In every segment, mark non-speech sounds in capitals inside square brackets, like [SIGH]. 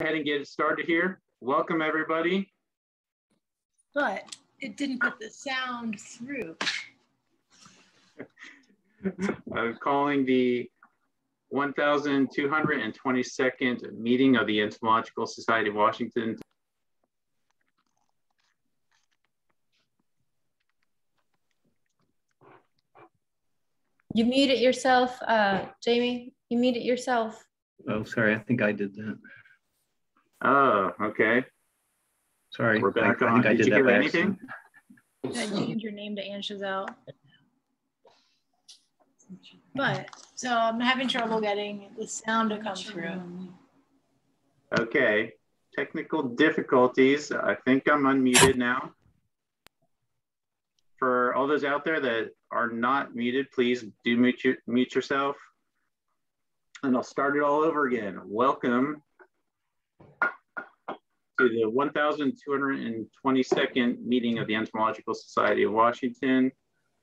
ahead and get it started here. Welcome everybody. But it didn't put the sound through. [LAUGHS] I'm calling the 1222nd meeting of the Entomological Society of Washington. You muted yourself, uh, Jamie. You muted yourself. Oh, sorry. I think I did that. Oh, okay. Sorry. We're back I, on. I think I Did did, you hear anything? I changed your name to Ann Chazelle. But so I'm having trouble getting the sound to come through. Okay. Technical difficulties. I think I'm unmuted now. For all those out there that are not muted, please do mute, your, mute yourself. And I'll start it all over again. Welcome to the 1222nd meeting of the Entomological Society of Washington.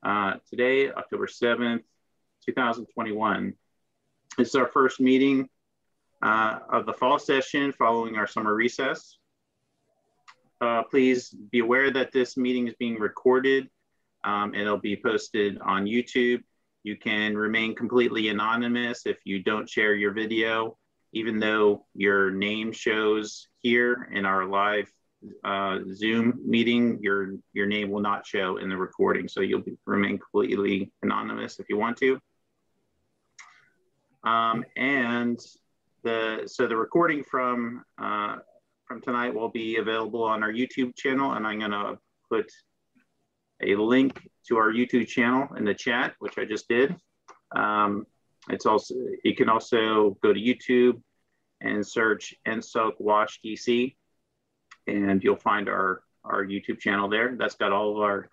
Uh, today, October 7th, 2021. This is our first meeting uh, of the fall session following our summer recess. Uh, please be aware that this meeting is being recorded um, and it'll be posted on YouTube. You can remain completely anonymous if you don't share your video, even though your name shows here in our live uh, Zoom meeting, your, your name will not show in the recording. So you'll be, remain completely anonymous if you want to. Um, and the so the recording from uh, from tonight will be available on our YouTube channel, and I'm going to put a link to our YouTube channel in the chat, which I just did. Um, it's also you can also go to YouTube and search EntSoc Wash DC, and you'll find our our YouTube channel there. That's got all of our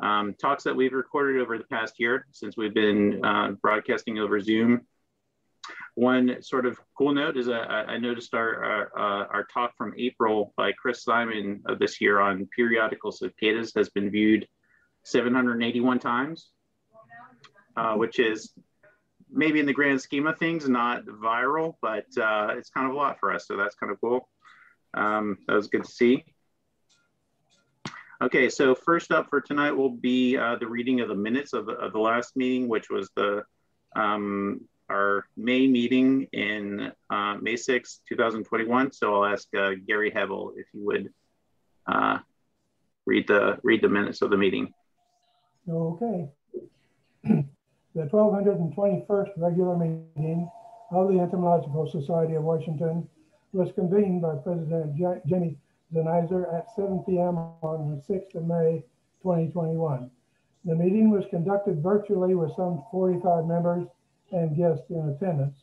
um, talks that we've recorded over the past year since we've been uh, broadcasting over Zoom one sort of cool note is uh, I noticed our, our, uh, our, talk from April by Chris Simon of this year on periodical cicadas has been viewed 781 times, uh, which is maybe in the grand scheme of things not viral, but uh, it's kind of a lot for us. So that's kind of cool. Um, that was good to see. Okay, so first up for tonight will be uh, the reading of the minutes of the, of the last meeting, which was the um, our May meeting in uh, May 6, 2021. So I'll ask uh, Gary Hebel if you would uh, read the read the minutes of the meeting. Okay. [CLEARS THROAT] the 1221st regular meeting of the Entomological Society of Washington was convened by President Jenny Zahniser at 7 p.m. on the 6th of May, 2021. The meeting was conducted virtually with some 45 members and guests in attendance.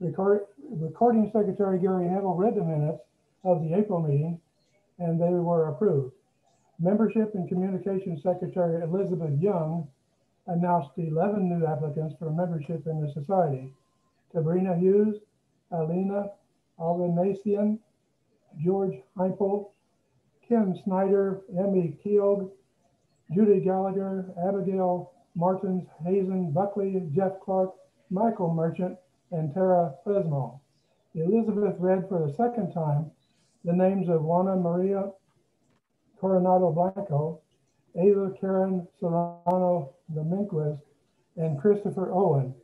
Record, recording Secretary Gary Hebel read the minutes of the April meeting and they were approved. Membership and Communications Secretary Elizabeth Young announced 11 new applicants for membership in the society. Sabrina Hughes, Alina Alvanasian, George Heimpel, Kim Snyder, Emmy Keogh, Judy Gallagher, Abigail Martins, Hazen, Buckley, Jeff Clark, Michael Merchant, and Tara Fresmo. Elizabeth read for the second time the names of Juana Maria Coronado Blanco, Ava Karen Serrano Dominguez, and Christopher Owen,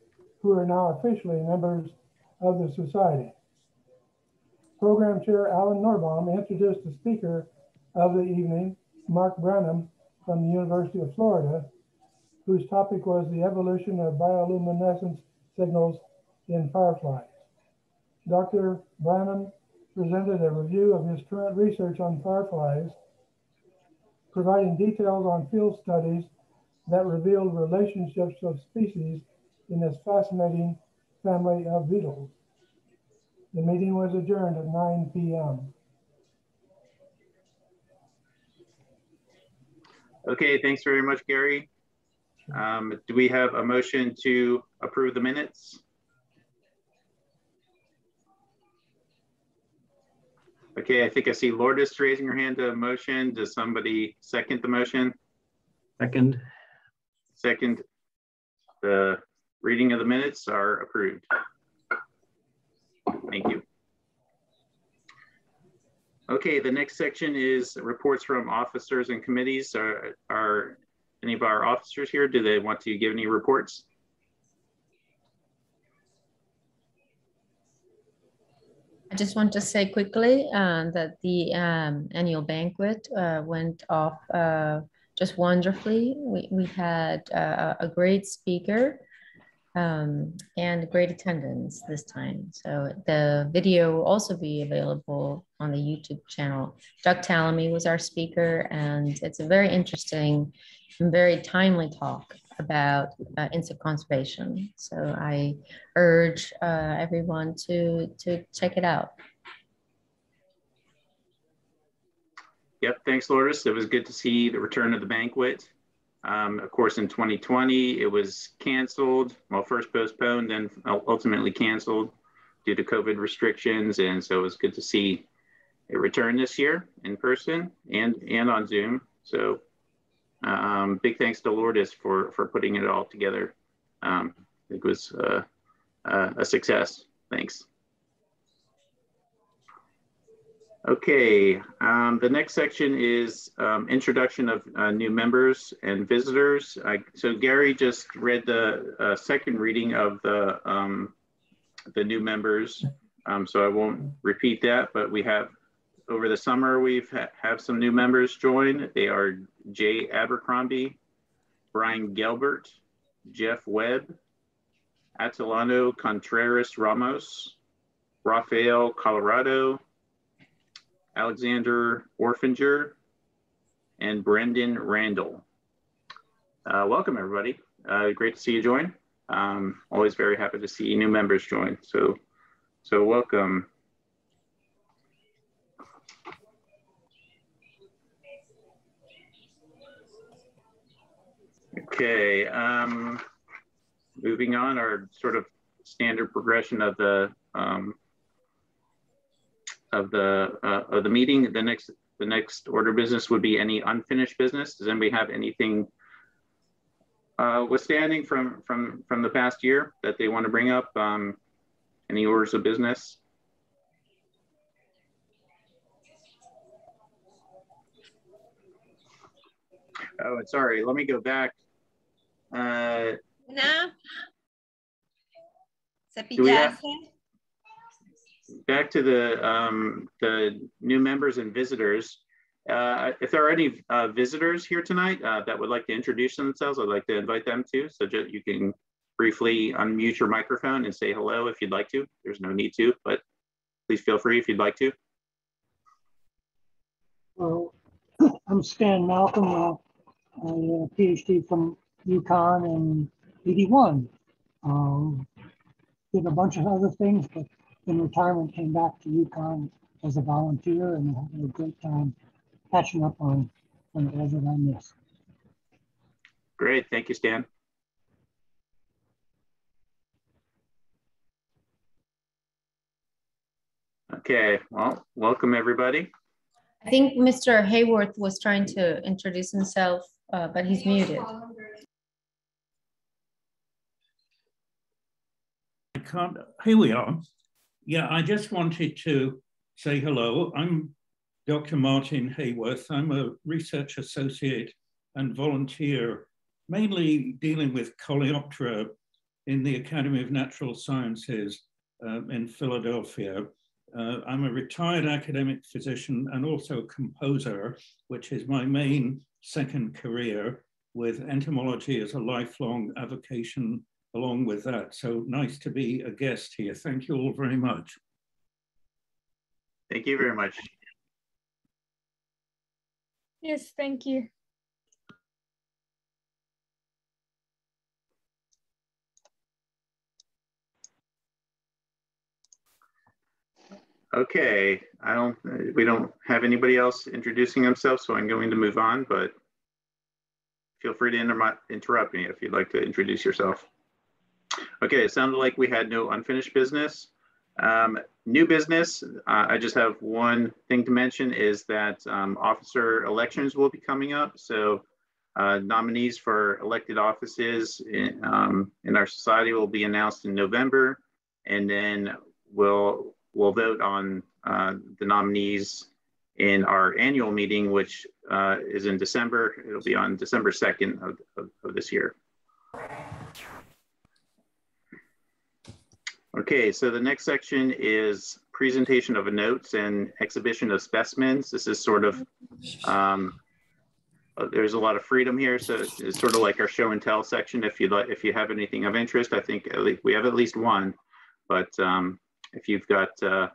who are now officially members of the Society. Program Chair Alan Norrbom introduced the speaker of the evening, Mark Branham from the University of Florida, whose topic was the evolution of bioluminescence signals in fireflies. Dr. Branham presented a review of his current research on fireflies, providing details on field studies that revealed relationships of species in this fascinating family of beetles. The meeting was adjourned at 9 p.m. Okay, thanks very much, Gary. Um, do we have a motion to approve the minutes? Okay, I think I see Lourdes raising her hand to a motion. Does somebody second the motion? Second. Second, the reading of the minutes are approved. Thank you. Okay, the next section is reports from officers and committees. Are, are any of our officers here? Do they want to give any reports? I just want to say quickly uh, that the um, annual banquet uh, went off uh, just wonderfully. We, we had uh, a great speaker um, and great attendance this time. So the video will also be available on the YouTube channel. Doug Tallamy was our speaker, and it's a very interesting and very timely talk about uh, insect conservation. So I urge uh, everyone to, to check it out. Yep, thanks, Lourdes. It was good to see the return of the banquet. Um, of course, in 2020, it was canceled, well, first postponed, then ultimately canceled due to COVID restrictions. And so it was good to see it return this year in person and, and on Zoom. So um, big thanks to Lourdes for, for putting it all together. Um, it was uh, uh, a success. Thanks. Okay, um, the next section is um, introduction of uh, new members and visitors. I, so Gary just read the uh, second reading of the, um, the new members, um, so I won't repeat that, but we have, over the summer, we've ha have some new members join. They are Jay Abercrombie, Brian Gelbert, Jeff Webb, Atilano Contreras Ramos, Rafael Colorado, Alexander Orfinger, and Brendan Randall. Uh, welcome, everybody. Uh, great to see you join. Um, always very happy to see new members join. So, so welcome. Okay, um, moving on, our sort of standard progression of the um, of the uh, of the meeting. The next the next order of business would be any unfinished business. Does anybody have anything uh, withstanding from from from the past year that they want to bring up? Um, any orders of business? Oh, sorry. Let me go back. Uh, No. Do we have-. Back to the um, the new members and visitors. Uh, if there are any uh, visitors here tonight uh, that would like to introduce themselves, I'd like to invite them to. So just, you can briefly unmute your microphone and say hello if you'd like to. There's no need to, but please feel free if you'd like to. Well, I'm Stan Malcolm. Uh, I a PhD from UConn in 81. Um, did a bunch of other things, but in retirement came back to UConn as a volunteer and had a great time catching up on, on all that I missed. Great, thank you, Stan. Okay, well, welcome everybody. I think Mr. Hayworth was trying to introduce himself, uh, but he's muted. I can't, here we are. Yeah, I just wanted to say hello. I'm Dr. Martin Hayworth. I'm a research associate and volunteer, mainly dealing with Coleoptera in the Academy of Natural Sciences uh, in Philadelphia. Uh, I'm a retired academic physician and also a composer, which is my main second career with entomology as a lifelong avocation along with that. So nice to be a guest here. Thank you all very much. Thank you very much. Yes, thank you. Okay, I don't, we don't have anybody else introducing themselves, so I'm going to move on, but feel free to inter interrupt me if you'd like to introduce yourself. Okay, it sounded like we had no unfinished business. Um, new business, uh, I just have one thing to mention is that um, officer elections will be coming up. So uh, nominees for elected offices in, um, in our society will be announced in November. And then we'll, we'll vote on uh, the nominees in our annual meeting, which uh, is in December. It'll be on December 2nd of, of, of this year. Okay, so the next section is presentation of notes and exhibition of specimens. This is sort of, um, uh, there's a lot of freedom here. So it's sort of like our show and tell section. If you like, if you have anything of interest, I think we have at least one, but um, if you've got uh,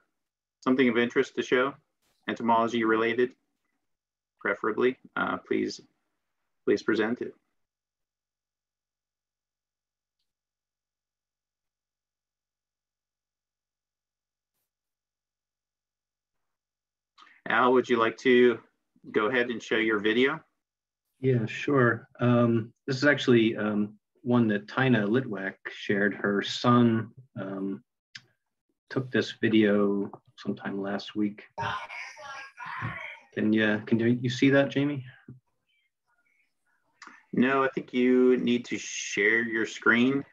something of interest to show, entomology related, preferably, uh, please, please present it. Al, would you like to go ahead and show your video? Yeah, sure. Um, this is actually um, one that Tina Litwack shared. Her son um, took this video sometime last week. Can you can you, you see that, Jamie? No, I think you need to share your screen.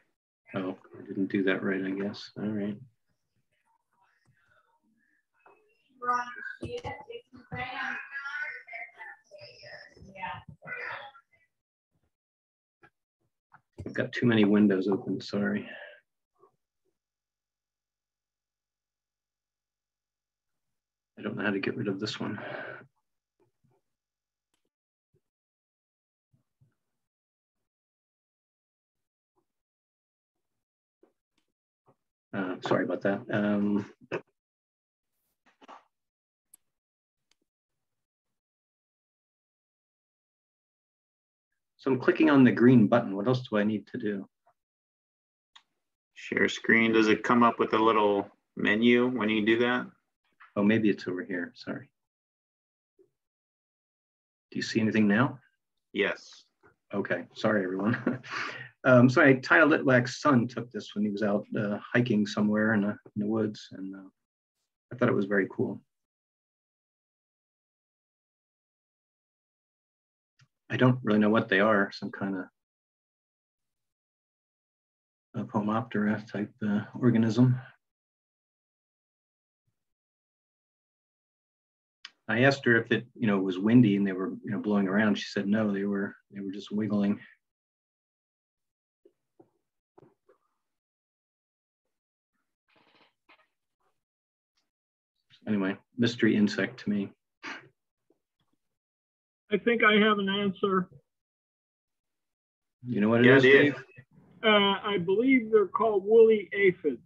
Oh, I didn't do that right, I guess. All right. I've got too many windows open, sorry. I don't know how to get rid of this one. Uh, sorry about that. Um, so I'm clicking on the green button. What else do I need to do? Share screen. Does it come up with a little menu when you do that? Oh, maybe it's over here. Sorry. Do you see anything now? Yes. Okay. Sorry, everyone. [LAUGHS] um, sorry, Tina Litwack's son took this when he was out uh, hiking somewhere in the, in the woods, and uh, I thought it was very cool. I don't really know what they are, some kind of a Homoptera type uh, organism. I asked her if it, you know, was windy and they were, you know, blowing around. She said no, they were, they were just wiggling. Anyway, mystery insect to me. I think I have an answer. You know what it Yeah, is, Dave. Dave? Uh, I believe they're called woolly aphids.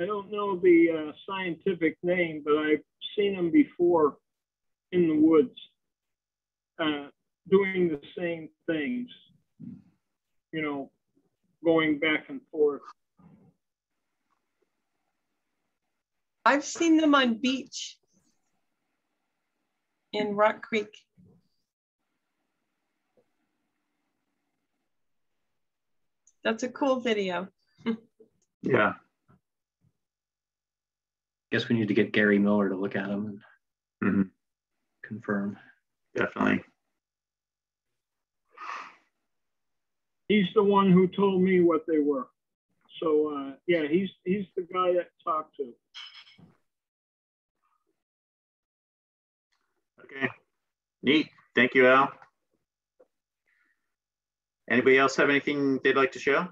I don't know the uh, scientific name, but I've seen them before in the woods uh, doing the same things, you know, going back and forth. I've seen them on beech in Rock Creek. That's a cool video. Yeah. Guess we need to get Gary Miller to look at them and Mhm. confirm. Definitely. He's the one who told me what they were. So uh, yeah, he's he's the guy that talked to. Okay. Neat. Thank you, Al. Anybody else have anything they'd like to share?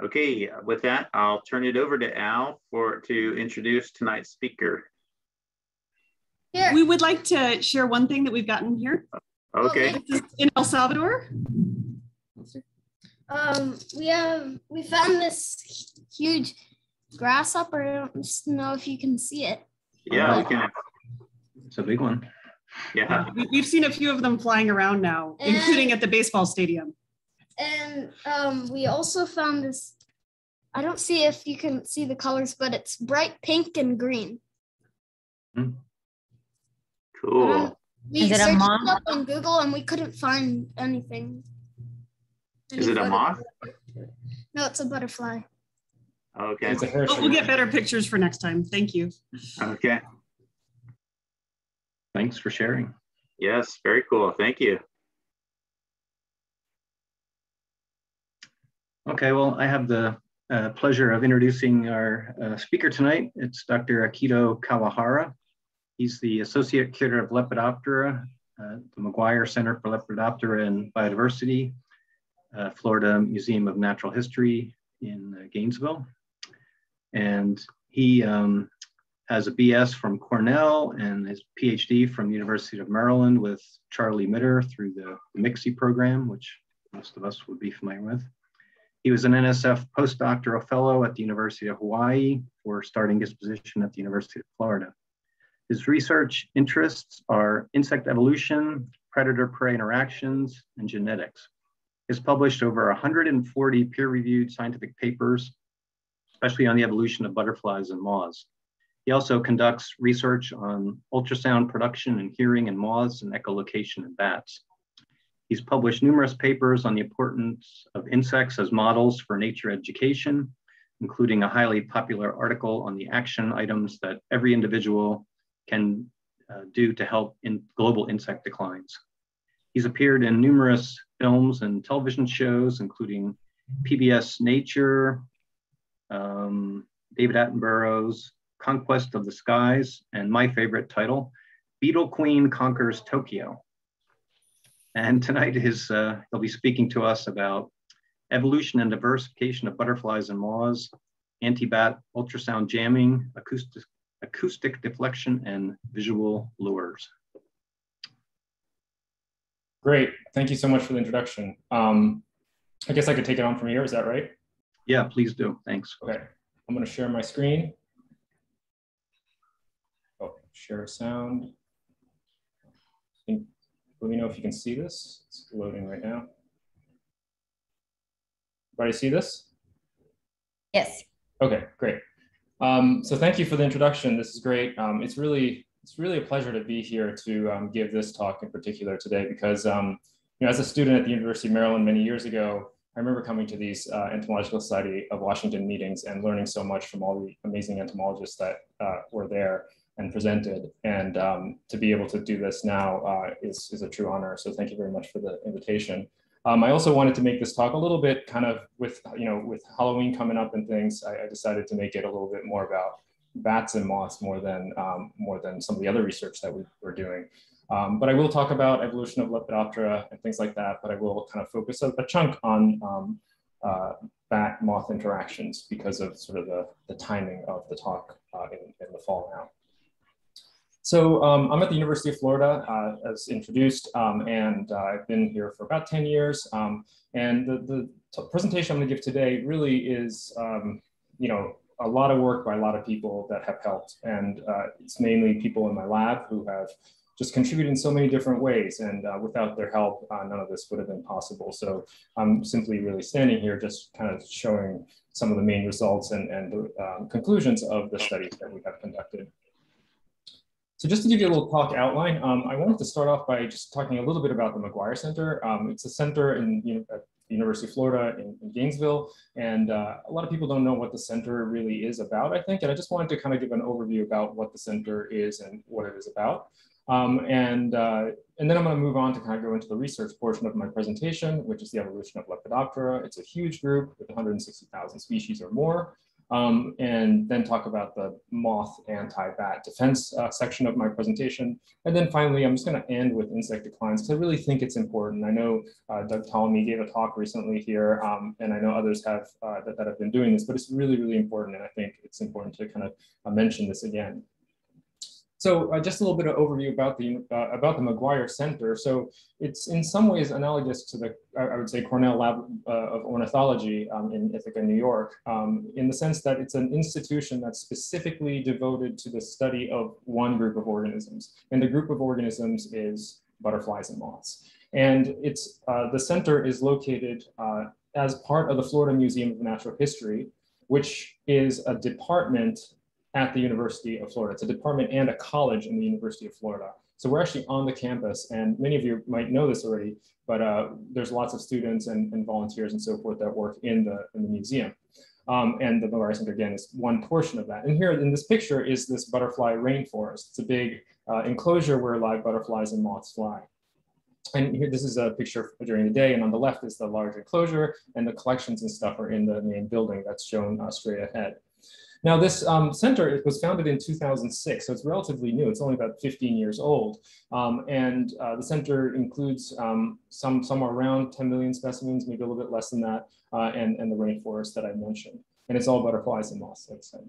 Okay, with that, I'll turn it over to Al for to introduce tonight's speaker. Here. We would like to share one thing that we've gotten here Okay. in El Salvador. Um, we have we found this huge grasshopper. I don't know if you can see it. Yeah, we can. It's a big one. Yeah. We- We've seen a few of them flying around now, And- including at the baseball stadium. And um, we also found this. I don't see if you can see the colors, but it's bright pink and green. Cool. Um, we Is it a searched moth? it up on Google and we couldn't find anything. Is it a moth? No, it's a butterfly. Okay. But we'll get better pictures for next time. Thank you. Okay. Thanks for sharing. Yes, very cool. Thank you. Okay, well, I have the uh, pleasure of introducing our uh, speaker tonight. It's Dr. Akito Kawahara. He's the Associate Curator of Lepidoptera, uh, the McGuire Center for Lepidoptera and Biodiversity, uh, Florida Museum of Natural History in uh, Gainesville. And he um, has a BS from Cornell and his PhD from the University of Maryland with Charlie Mitter through the, MIXI program, which most of us would be familiar with. He was an NSF postdoctoral fellow at the University of Hawaii for starting his position at the University of Florida. His research interests are insect evolution, predator-prey interactions, and genetics. He's published over 140 peer-reviewed scientific papers, especially on the evolution of butterflies and moths. He also conducts research on ultrasound production and hearing in moths and echolocation in bats. He's published numerous papers on the importance of insects as models for nature education, including a highly popular article on the action items that every individual can uh, do to help in global insect declines. He's appeared in numerous films and television shows, including PBS Nature, um, David Attenborough's Conquest of the Skies, and my favorite title, Beetle Queen Conquers Tokyo. And tonight is, uh, he'll be speaking to us about evolution and diversification of butterflies and moths, anti-bat ultrasound jamming, acoustic, acoustic deflection, and visual lures. Great, thank you so much for the introduction. Um, I guess I could take it on from here, is that right? Yeah, please do, thanks. Okay, I'm gonna share my screen. Share sound. Think, let me know if you can see this. It's loading right now. Everybody see this? Yes. Okay, great. Um, so thank you for the introduction. This is great. Um, it's really it's really a pleasure to be here to um, give this talk in particular today because um, you know as a student at the University of Maryland many years ago, I remember coming to these uh, Entomological Society of Washington meetings and learning so much from all the amazing entomologists that uh, were there and presented. And um, to be able to do this now uh, is, is a true honor. So thank you very much for the invitation. Um, I also wanted to make this talk a little bit kind of with, you know, with Halloween coming up and things, I, I decided to make it a little bit more about bats and moths more than, um, more than some of the other research that we were doing. Um, but I will talk about evolution of Lepidoptera and things like that, but I will kind of focus a, a chunk on um, uh, bat moth interactions because of sort of the, the timing of the talk uh, in, in the fall now. So um, I'm at the University of Florida, uh, as introduced, um, and uh, I've been here for about 10 years. Um, and the, the presentation I'm gonna give today really is, um, you know, a lot of work by a lot of people that have helped. And uh, it's mainly people in my lab who have just contributed in so many different ways. And uh, without their help, uh, none of this would have been possible. So I'm simply really standing here just kind of showing some of the main results and, and um, conclusions of the studies that we have conducted. So just to give you a little talk outline, um, I wanted to start off by just talking a little bit about the McGuire Center. Um, it's a center in you know, at the University of Florida in, in Gainesville, and uh, a lot of people don't know what the center really is about, I think, and I just wanted to kind of give an overview about what the center is and what it is about. Um, and, uh, and then I'm going to move on to kind of go into the research portion of my presentation, which is the evolution of Lepidoptera. It's a huge group with 160,000 species or more um, and then talk about the moth anti-bat defense uh, section of my presentation. And then finally, I'm just gonna end with insect declines because I really think it's important. I know uh, Doug Tallamy gave a talk recently here, um, and I know others have uh, that, that have been doing this, but it's really, really important. And I think it's important to kind of uh, mention this again. So uh, just a little bit of overview about the uh, about the McGuire Center. So it's in some ways analogous to the I would say Cornell Lab uh, of Ornithology um, in Ithaca, New York, um, in the sense that it's an institution that's specifically devoted to the study of one group of organisms, and the group of organisms is butterflies and moths. And it's uh, the center is located uh, as part of the Florida Museum of Natural History, which is a department at the University of Florida. It's a department and a college in the University of Florida. So we're actually on the campus, and many of you might know this already, but uh, there's lots of students and, and, volunteers and so forth that work in the, in the museum. Um, and the McGuire Center, again, is one portion of that. And here in this picture is this butterfly rainforest. It's a big uh, enclosure where live butterflies and moths fly. and here, this is a picture during the day, and on the left is the large enclosure, and the collections and stuff are in the main building that's shown uh, straight ahead. Now, this um, center was founded in 2006, so it's relatively new. It's only about 15 years old. Um, and uh, the center includes um, some somewhere around 10 million specimens, maybe a little bit less than that, uh, and, and the rainforest that I mentioned. And it's all butterflies and moths, like.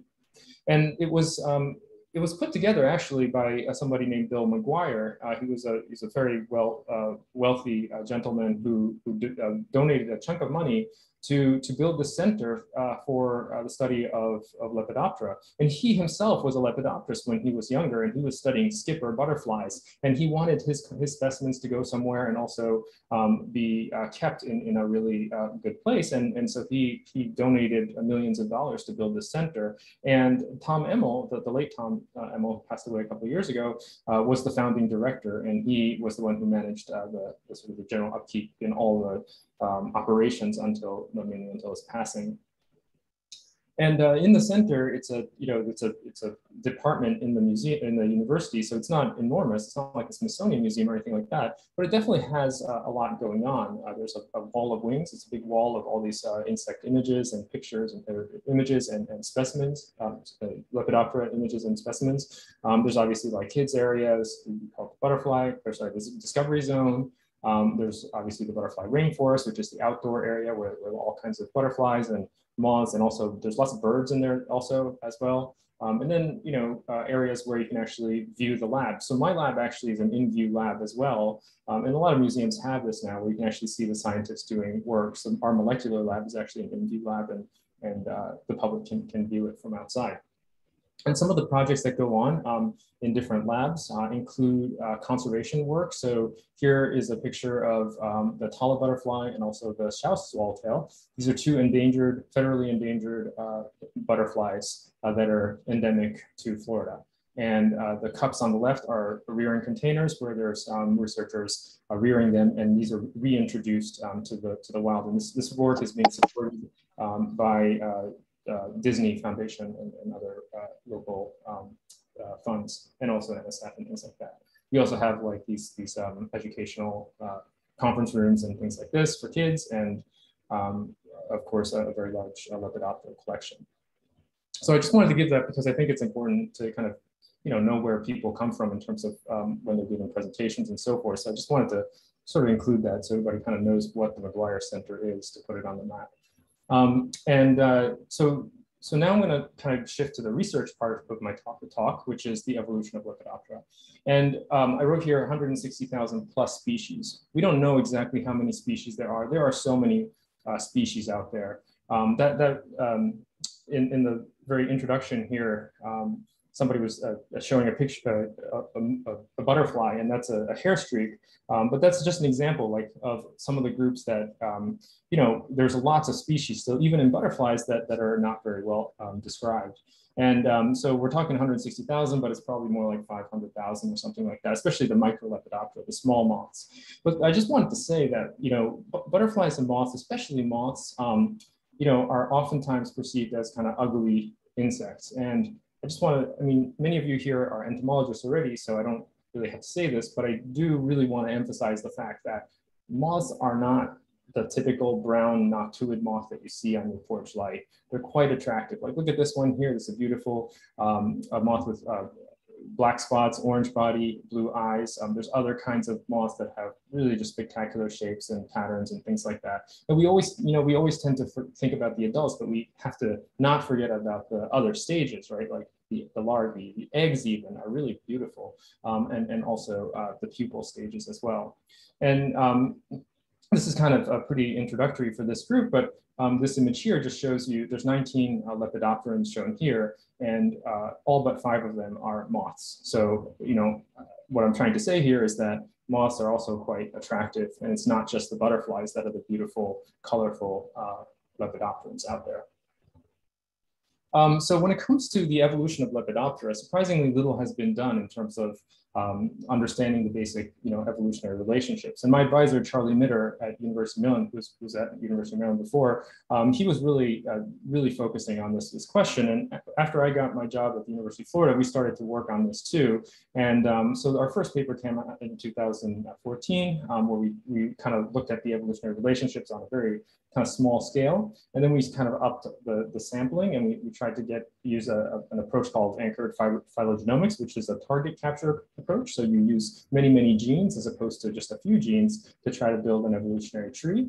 And it was um, it was put together actually by uh, somebody named Bill McGuire. Uh, was a he's a very well uh, wealthy uh, gentleman who who uh, donated a chunk of money to, to build the center uh, for uh, the study of, of Lepidoptera. And he himself was a lepidopterist when he was younger and he was studying skipper butterflies. And he wanted his, his specimens to go somewhere and also um, be uh, kept in, in a really uh, good place. And, and so he, he donated millions of dollars to build this center. And Tom Emmel, the, the late Tom uh, Emmel, passed away a couple of years ago, uh, was the founding director. And he was the one who managed the, the sort of the general upkeep in all the um, operations until mean, until its passing. And uh, in the center, it's a you know it's a it's a department in the museum in the university, so it's not enormous. It's not like a Smithsonian museum or anything like that, but it definitely has uh, a lot going on. Uh, there's a, a, wall of wings. It's a big wall of all these uh, insect images and pictures and uh, images and, and specimens, um, Lepidoptera images and specimens. Um, there's obviously like kids areas, called the butterfly. There's there's a discovery zone. Um, there's obviously the butterfly rainforest, which is the outdoor area where, where all kinds of butterflies and moths, and also there's lots of birds in there also as well. Um, and then, you know, uh, areas where you can actually view the lab. So my lab actually is an in-view lab as well. Um, and a lot of museums have this now where you can actually see the scientists doing work. So our molecular lab is actually an in-view lab and, and uh, the public can, can view it from outside. And some of the projects that go on um, in different labs uh, include uh, conservation work. So here is a picture of um, the atala butterfly and also the Schaus swallowtail. These are two endangered, federally endangered uh, butterflies uh, that are endemic to Florida. And uh, the cups on the left are rearing containers where there's um, researchers uh, rearing them, and these are reintroduced um, to the to the wild. And this, this work is being supported um, by uh, Disney Foundation and, and other uh, local um, uh, funds, and also NSF and things like that. We also have like these these um, educational conference rooms and things like this for kids, and um, of course a, a very large Lepidoptera collection. So I just wanted to give that because I think it's important to kind of you know know where people come from in terms of um, when they're giving presentations and so forth. So I just wanted to sort of include that so everybody kind of knows what the McGuire Center is to put it on the map. Um, and uh, so, so now I'm going to kind of shift to the research part of my talk, talk which is the evolution of Lepidoptera. And um, I wrote here 160,000 plus species. We don't know exactly how many species there are. There are so many uh, species out there. Um, that that um, in, in the very introduction here, um, somebody was uh, showing a picture, uh, a, a, a, butterfly, and that's a, a hair streak. Um, but that's just an example, like of some of the groups that, um, you know, there's lots of species still, even in butterflies that, that are not very well um, described. And um, so we're talking 160,000, but it's probably more like 500,000 or something like that, especially the Microlepidoptera, the small moths. But I just wanted to say that, you know, butterflies and moths, especially moths, um, you know, are oftentimes perceived as kind of ugly insects. And I just want to, I mean, many of you here are entomologists already, so I don't really have to say this, but I do really want to emphasize the fact that moths are not the typical brown noctuid moth that you see on your porch light. They're quite attractive. Like look at this one here. This is a beautiful um, a moth with uh, black spots, orange body, blue eyes. Um, there's other kinds of moths that have really just spectacular shapes and patterns and things like that. And we always, you know, we always tend to think about the adults, but we have to not forget about the other stages, right? Like the, the larvae, the eggs even are really beautiful, um, and, and also uh, the pupal stages as well. And um, this is kind of a pretty introductory for this group, but um, this image here just shows you there's 19 uh, lepidopterans shown here, and uh, all but five of them are moths. So, you know, what I'm trying to say here is that moths are also quite attractive, and it's not just the butterflies that are the beautiful, colorful uh, lepidopterans out there. Um, so when it comes to the evolution of Lepidoptera, surprisingly little has been done in terms of um, understanding the basic, you know, evolutionary relationships. And my advisor, Charlie Mitter at University of Maryland, who was, at University of Maryland before, um, he was really, uh, really focusing on this, this question. And after I got my job at the University of Florida, we started to work on this too. And um, so our first paper came out in 2014, um, where we, we kind of looked at the evolutionary relationships on a very kind of small scale. And then we kind of upped the, the sampling and we, we tried to get use a, a, an approach called anchored phylogenomics, which is a target capture approach. So you use many, many genes as opposed to just a few genes to try to build an evolutionary tree.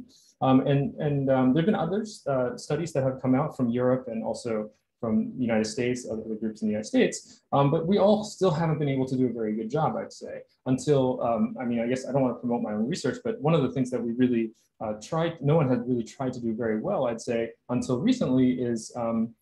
Um, and and um, there have been other uh, studies that have come out from Europe and also from the United States, other groups in the United States, um, but we all still haven't been able to do a very good job, I'd say, until, um, I mean, I guess I don't want to promote my own research, but one of the things that we really uh, tried, no one had really tried to do very well, I'd say, until recently is um,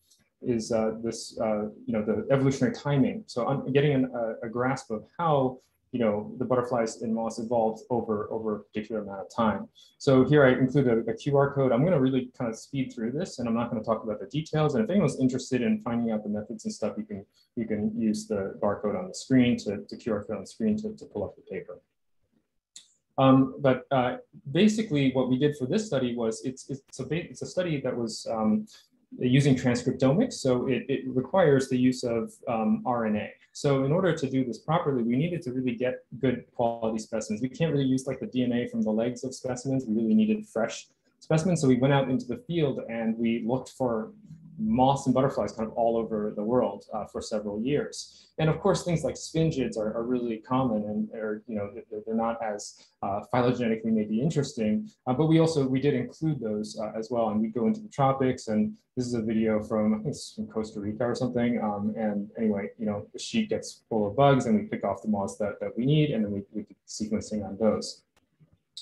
is uh, this, uh, you know, the evolutionary timing. So I'm getting an, a, a grasp of how you know, the butterflies and moss evolved over, over a particular amount of time. So here I include a, a QR code. I'm gonna really kind of speed through this and I'm not gonna talk about the details. And if anyone's interested in finding out the methods and stuff, you can, you can use the barcode on the screen to, to QR code on the screen to, to pull up the paper. Um, but uh, basically what we did for this study was, it's, it's, a, it's a study that was um, using transcriptomics. So it, it requires the use of um, RNA. So in order to do this properly, we needed to really get good quality specimens. We can't really use like the DNA from the legs of specimens. We really needed fresh specimens. So we went out into the field and we looked for moths and butterflies kind of all over the world uh, for several years. And of course, things like sphingids are, are really common and are, you know, they're, not as uh, phylogenetically maybe interesting, uh, but we also, we did include those uh, as well. And we go into the tropics and this is a video from, I think it's from Costa Rica or something. Um, and anyway, you know, the sheet gets full of bugs and we pick off the moths that, that we need and then we, we do sequencing on those.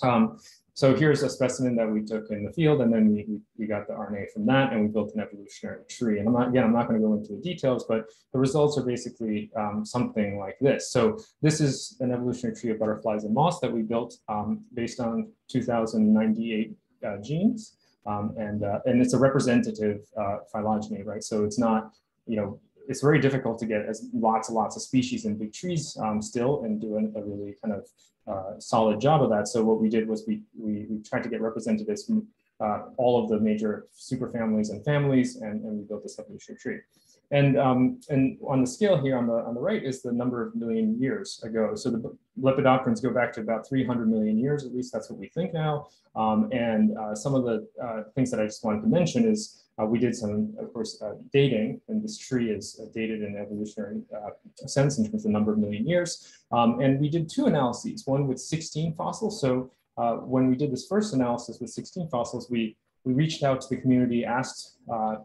Um, so here's a specimen that we took in the field, and then we, we, got the RNA from that, and we built an evolutionary tree. And I'm not, again, I'm not going to go into the details, but the results are basically um, something like this. So this is an evolutionary tree of butterflies and moths that we built um, based on 2,098 uh, genes. Um, and, uh, and it's a representative uh, phylogeny, right? So it's not, you know, it's very difficult to get as lots and lots of species in big trees um, still and do a, really kind of uh, solid job of that. So what we did was we, we, we tried to get representatives from uh, all of the major superfamilies and families, and, and we built this evolutionary tree. And, um, and on the scale here on the, on the right is the number of million years ago. So the Lepidopterans go back to about 300 million years, at least that's what we think now. Um, and uh, some of the uh, things that I just wanted to mention is we did some, of course, uh, dating, and this tree is uh, dated in evolutionary uh, sense in terms of the number of million years. Um, and we did two analyses, one with 16 fossils. So uh, when we did this first analysis with 16 fossils, we, we reached out to the community, asked uh,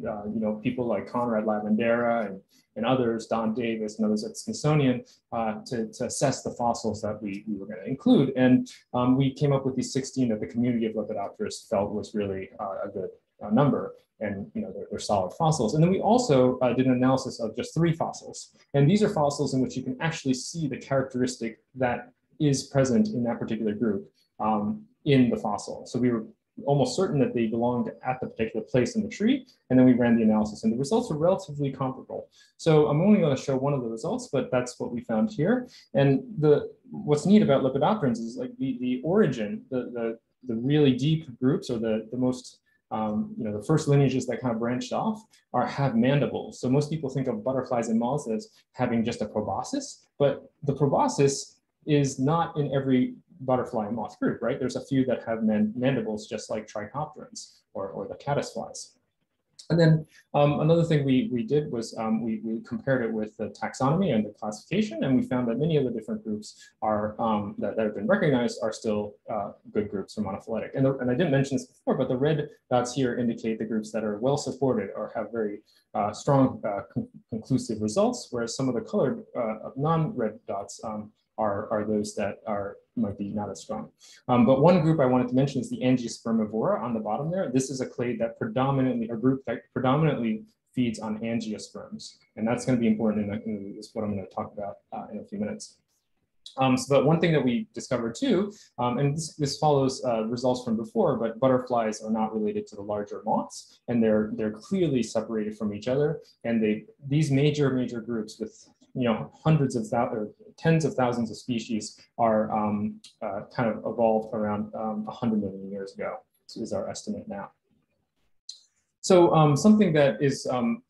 you know, people like Conrad Labandeira and, and others, Don Davis and others at Smithsonian, to, to assess the fossils that we, we were going to include. And um, we came up with these 16 that the community of Lepidopterists felt was really a good uh, number and you know they're, they're, solid fossils. And then we also uh, did an analysis of just three fossils. And these are fossils in which you can actually see the characteristic that is present in that particular group um, in the fossil. So we were almost certain that they belonged at the particular place in the tree. And then we ran the analysis and the results are relatively comparable. So I'm only going to show one of the results, but that's what we found here. And the what's neat about Lepidopterans is like the, the origin, the, the, the really deep groups or the, the most um, you know, the first lineages that kind of branched off are have mandibles. So most people think of butterflies and moths as having just a proboscis, but the proboscis is not in every butterfly and moth group, right? There's a few that have man mandibles just like trichopterans or, or the caddisflies. And then um, another thing we, we did was um, we, we compared it with the taxonomy and the classification, and we found that many of the different groups are um, that, that, have been recognized are still uh, good groups for monophyletic. And, the, and I didn't mention this before, but the red dots here indicate the groups that are well supported or have very uh, strong uh, con conclusive results, whereas some of the colored uh, non-red dots um, are, are those that are might be not as strong. Um, but one group I wanted to mention is the Angiospermivora on the bottom there. This is a clade that predominantly, a group that predominantly feeds on angiosperms. And that's going to be important in, in is what I'm going to talk about uh, in a few minutes. Um, so, but one thing that we discovered too, um, and this, this follows uh, results from before, but butterflies are not related to the larger moths, and they're they're clearly separated from each other. And they these major major groups with you know, hundreds of thousands, tens of thousands of species are um, uh, kind of evolved around um, 100 million years ago, is our estimate now. So um, something that is um,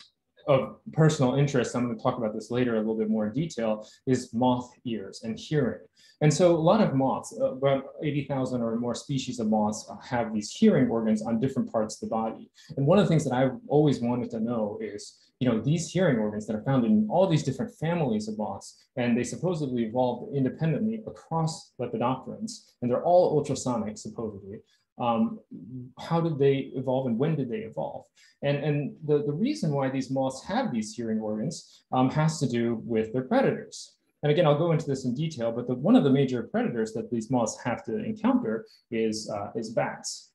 of personal interest, I'm going to talk about this later a little bit more in detail, is moth ears and hearing. And so a lot of moths, uh, about 80,000 or more species of moths have these hearing organs on different parts of the body. And one of the things that I've always wanted to know is, you know, these hearing organs that are found in all these different families of moths, and they supposedly evolved independently across lepidopterans, and they're all ultrasonic supposedly um, how did they evolve and when did they evolve? And, and the, the reason why these moths have these hearing organs um, has to do with their predators. And again, I'll go into this in detail, but the, one of the major predators that these moths have to encounter is, uh, is bats.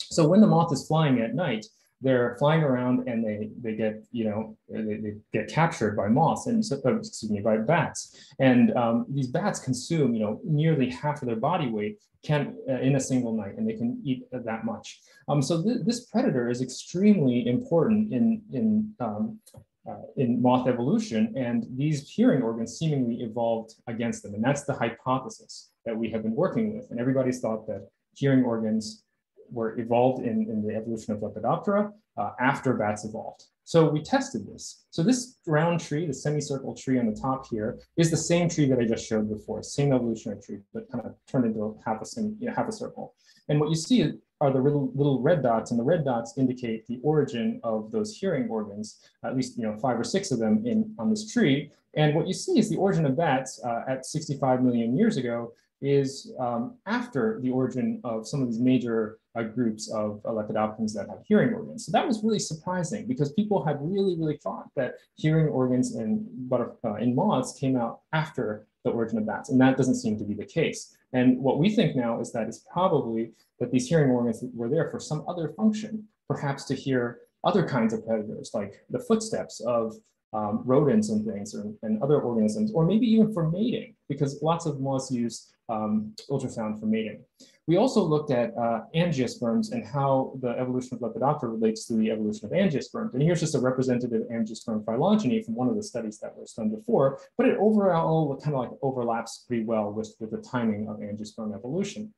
So when the moth is flying at night, they're flying around and they they get you know they, they get captured by moths and uh, excuse me by bats. And um, these bats consume you know nearly half of their body weight can uh, in a single night and they can eat that much. Um, so th this predator is extremely important in in um, uh, in moth evolution and these hearing organs seemingly evolved against them. And that's the hypothesis that we have been working with. And everybody's thought that hearing organs were evolved in, in the evolution of Lepidoptera uh, after bats evolved. So we tested this. So this round tree, the semicircle tree on the top here, is the same tree that I just showed before, same evolutionary tree, but kind of turned into half a, semi, you know, half a circle. And what you see are the little, little red dots, and the red dots indicate the origin of those hearing organs, at least you know five or six of them in on this tree. And what you see is the origin of bats uh, at 65 million years ago is um, after the origin of some of these major uh, groups of elected lepidopterans that have hearing organs. So that was really surprising because people had really, really thought that hearing organs in, uh, in moths came out after the origin of bats, and that doesn't seem to be the case. And what we think now is that it's probably that these hearing organs were there for some other function, perhaps to hear other kinds of predators, like the footsteps of um, rodents and things or, and other organisms, or maybe even for mating, because lots of moths use um, ultrasound for mating. We also looked at uh, angiosperms and how the evolution of Lepidoptera relates to the evolution of angiosperms. And here's just a representative angiosperm phylogeny from one of the studies that was done before, but it overall kind of like overlaps pretty well with, with the timing of angiosperm evolution.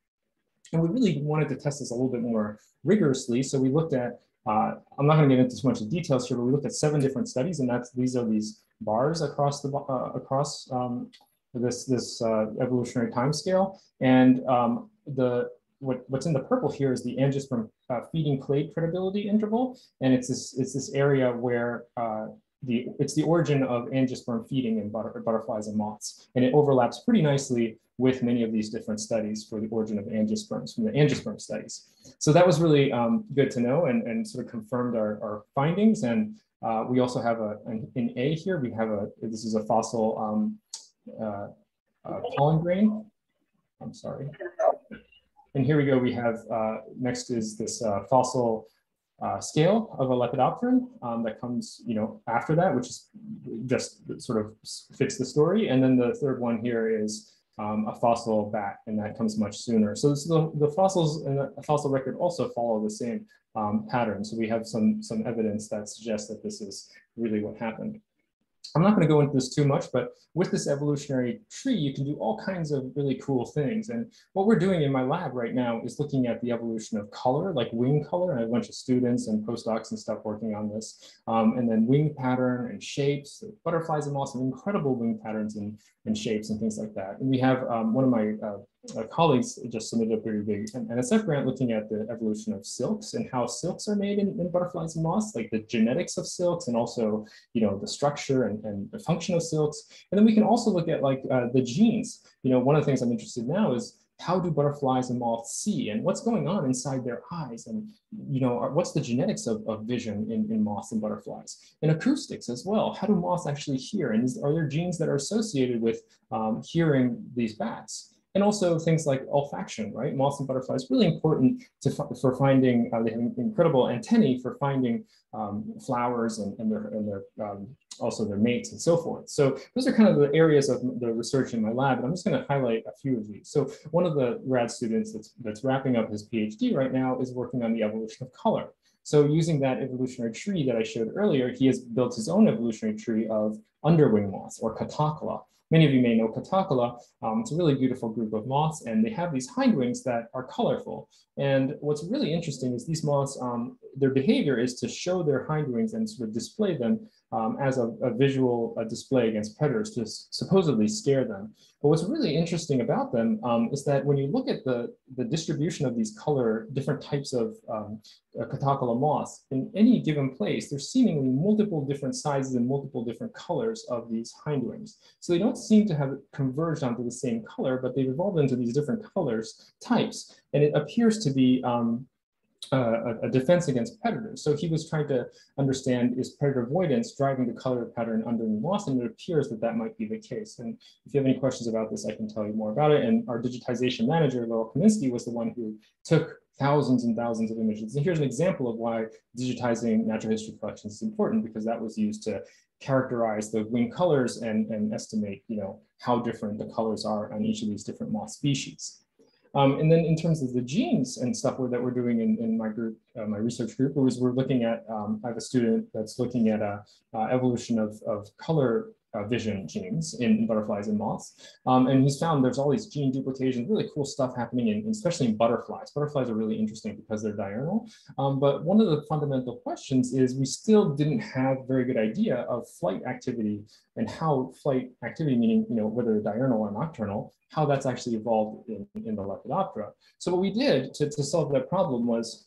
And we really wanted to test this a little bit more rigorously. So we looked at, uh, I'm not gonna get into too much details here, but we looked at seven different studies and that's, these are these bars across the, uh, across um, this, this uh, evolutionary timescale. And um, the what, what's in the purple here is the angiosperm uh, feeding plate credibility interval. And it's this, it's this area where uh, the, it's the origin of angiosperm feeding in butter, butterflies and moths. And it overlaps pretty nicely with many of these different studies for the origin of angiosperms from the angiosperm studies. So that was really um, good to know and, and sort of confirmed our, our findings. And uh, we also have a, an, in A here, we have a, this is a fossil um, uh, uh, pollen grain. I'm sorry. And here we go, we have, uh, next is this uh, fossil uh, scale of a lepidopteran um, that comes, you know, after that, which is just sort of fits the story. And then the third one here is um, a fossil bat, and that comes much sooner. So, this, the, the fossils in the fossil record also follow the same um, pattern. So we have some, some evidence that suggests that this is really what happened. I'm not going to go into this too much, but with this evolutionary tree, you can do all kinds of really cool things. And what we're doing in my lab right now is looking at the evolution of color, like wing color. And I have a bunch of students and postdocs and stuff working on this. Um, and then wing pattern and shapes. Butterflies and have incredible wing patterns and, and shapes and things like that. And we have um, one of my uh, uh, colleagues just submitted a pretty big NSF grant looking at the evolution of silks and how silks are made in, in, butterflies and moths, like the genetics of silks and also, you know, the structure and, and the function of silks. And then we can also look at like uh, the genes. You know, one of the things I'm interested in now is how do butterflies and moths see and what's going on inside their eyes and you know what's the genetics of, of vision in, in moths and butterflies and acoustics as well how do moths actually hear and is, are there genes that are associated with um, hearing these bats and also things like olfaction, right? Moths and butterflies, really important to, for finding, uh, they have incredible antennae for finding um, flowers and, and their, and their um, also their mates and so forth. So those are kind of the areas of the research in my lab, and I'm just gonna highlight a few of these. So one of the grad students that's, that's wrapping up his PhD right now is working on the evolution of color. So using that evolutionary tree that I showed earlier, he has built his own evolutionary tree of underwing moths or Catocala. Many of you may know Catocala. Um, it's a really beautiful group of moths, and they have these hindwings that are colorful. And what's really interesting is these moths, um, their behavior is to show their hindwings and sort of display them um, as a, a visual display against predators to supposedly scare them. But what's really interesting about them um, is that when you look at the, the distribution of these color, different types of um, uh, Catocala moths, in any given place, there's seemingly multiple different sizes and multiple different colors of these hindwings. So they don't seem to have converged onto the same color, but they've evolved into these different colors types. And it appears to be um, uh, a, defense against predators. So he was trying to understand is predator avoidance driving the color pattern under the moss, and it appears that that might be the case. And if you have any questions about this, I can tell you more about it. And our digitization manager, Laurel Kaminsky, was the one who took thousands and thousands of images. And here's an example of why digitizing natural history collections is important because that was used to characterize the wing colors and, and estimate, you know, how different the colors are on each of these different moth species. Um, and then in terms of the genes and stuff that we're doing in, in my group, uh, my research group, was we're looking at, um, I have a student that's looking at a, uh, evolution of, of color uh, vision genes in, butterflies and moths. Um, and he's found there's all these gene duplications, really cool stuff happening, in, especially in butterflies. Butterflies are really interesting because they're diurnal. Um, but one of the fundamental questions is we still didn't have very good idea of flight activity and how flight activity, meaning you know whether diurnal or nocturnal, how that's actually evolved in, in the Lepidoptera. So what we did to, to solve that problem was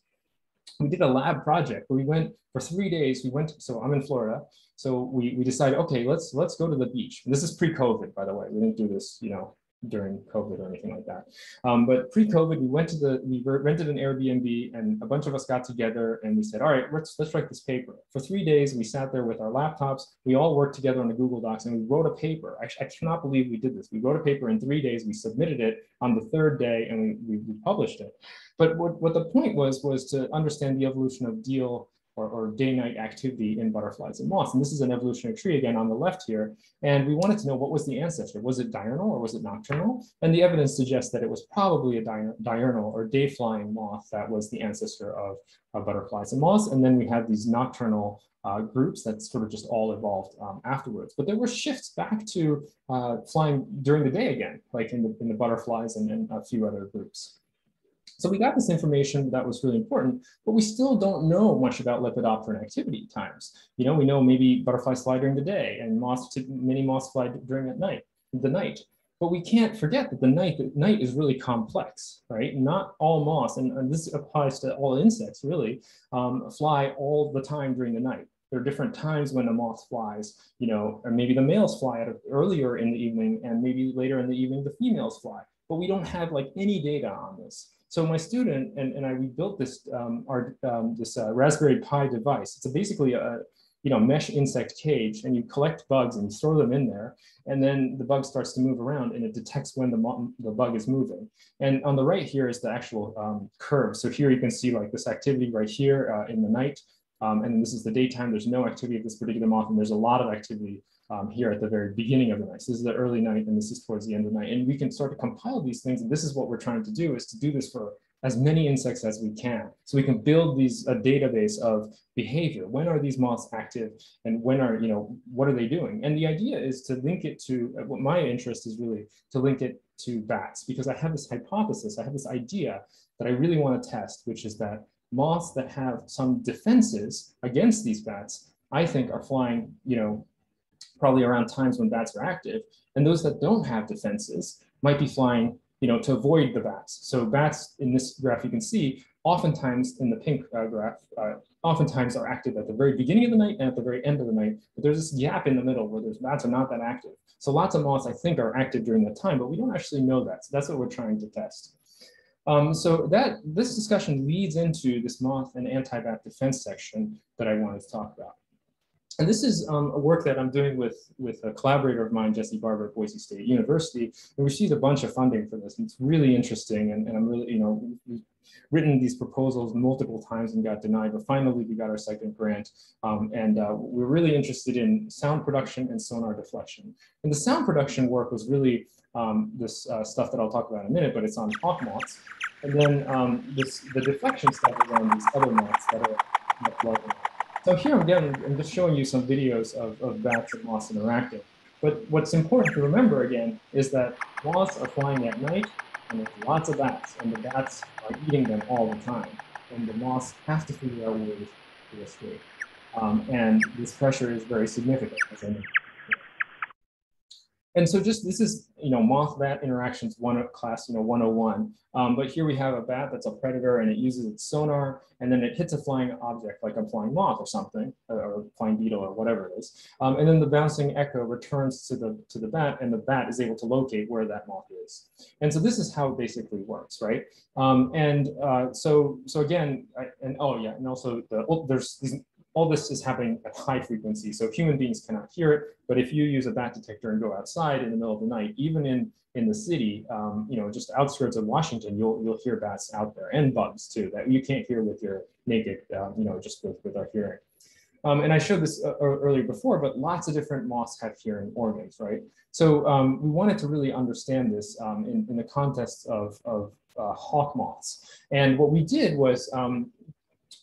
we did a lab project where we went for three days. We went, so I'm in Florida. So we, we decided, okay, let's let's go to the beach. And this is pre-COVID, by the way. We didn't do this, you know, during COVID or anything like that. Um, but pre-COVID, we went to the, we rented an Airbnb and a bunch of us got together and we said, all right, let's, let's write this paper. For three days, we sat there with our laptops. We all worked together on the Google Docs and we wrote a paper. Actually, I cannot believe we did this. We wrote a paper in three days. We submitted it on the third day and we, we, we published it. But what, what the point was, was to understand the evolution of diel or, or day-night activity in butterflies and moths. And this is an evolutionary tree again on the left here. And we wanted to know what was the ancestor. Was it diurnal or was it nocturnal? And the evidence suggests that it was probably a diurnal or day-flying moth that was the ancestor of, butterflies and moths. And then we have these nocturnal uh, groups that sort of just all evolved um, afterwards. But there were shifts back to uh, flying during the day again, like in the, in the butterflies and, and a few other groups. So we got this information that was really important, but we still don't know much about Lepidopteran activity times. You know, we know maybe butterflies fly during the day and moths, many moths fly during at night, the night. But we can't forget that the night, the night is really complex, right? Not all moths, and, and this applies to all insects really, um, fly all the time during the night. There are different times when a moth flies, you know, or maybe the males fly at earlier in the evening and maybe later in the evening the females fly. But we don't have like any data on this. So my student and, and I, we built this, um, our, um, this uh, Raspberry Pi device. It's a basically a, you know, mesh insect cage and you collect bugs and you throw them in there and then the bug starts to move around and it detects when the, the bug is moving. And on the right here is the actual um, curve. So here you can see like this activity right here uh, in the night. Um, and this is the daytime. There's no activity of this particular moth and there's a lot of activity um, here at the very beginning of the night. So this is the early night and this is towards the end of the night. And we can start to compile these things. And this is what we're trying to do is to do this for as many insects as we can. So we can build these a database of behavior. When are these moths active and when are, you know, what are they doing? And the idea is to link it to, uh, what my interest is really to link it to bats because I have this hypothesis, I have this idea that I really want to test, which is that moths that have some defenses against these bats, I think are flying, you know, probably around times when bats are active. And those that don't have defenses might be flying, you know, to avoid the bats. So bats in this graph you can see, oftentimes in the pink uh, graph, uh, oftentimes are active at the very beginning of the night and at the very end of the night. But there's this gap in the middle where those bats are not that active. So lots of moths I think are active during that time, but we don't actually know that. So that's what we're trying to test. Um, so that this discussion leads into this moth and anti-bat defense section that I wanted to talk about. And this is um, a work that I'm doing with, with a collaborator of mine, Jesse Barber at Boise State University. And we received a bunch of funding for this. And it's really interesting. And, and I'm really, you know, we've written these proposals multiple times and got denied, but finally we got our second grant. Um, and uh, we're really interested in sound production and sonar deflection. And the sound production work was really um, this uh, stuff that I'll talk about in a minute, but it's on hawk moths. And then um, this, the deflection stuff around these other moths that are much larger. So here again, I'm just showing you some videos of, of bats and moths interacting. But what's important to remember again is that moths are flying at night and there's lots of bats and the bats are eating them all the time. And the moths have to figure out ways to escape. Um, and this pressure is very significant, as I mentioned. And so just this is, you know, moth bat interactions one class, you know, 101. Um, but here we have a bat that's a predator and it uses its sonar and then it hits a flying object like a flying moth or something, or a flying beetle or whatever it is. Um, and then the bouncing echo returns to the, to the bat and the bat is able to locate where that moth is. And so this is how it basically works, right? Um, and uh, so, so again, I, and oh yeah, and also the, oh, there's these all this is happening at high frequency. So human beings cannot hear it, but if you use a bat detector and go outside in the middle of the night, even in, in the city, um, you know, just outskirts of Washington, you'll, you'll hear bats out there and bugs too, that you can't hear with your naked, uh, you know, just with, with our hearing. Um, and I showed this uh, earlier before, but lots of different moths have hearing organs, right? So um, we wanted to really understand this um, in, in the context of, of uh, hawk moths. And what we did was um,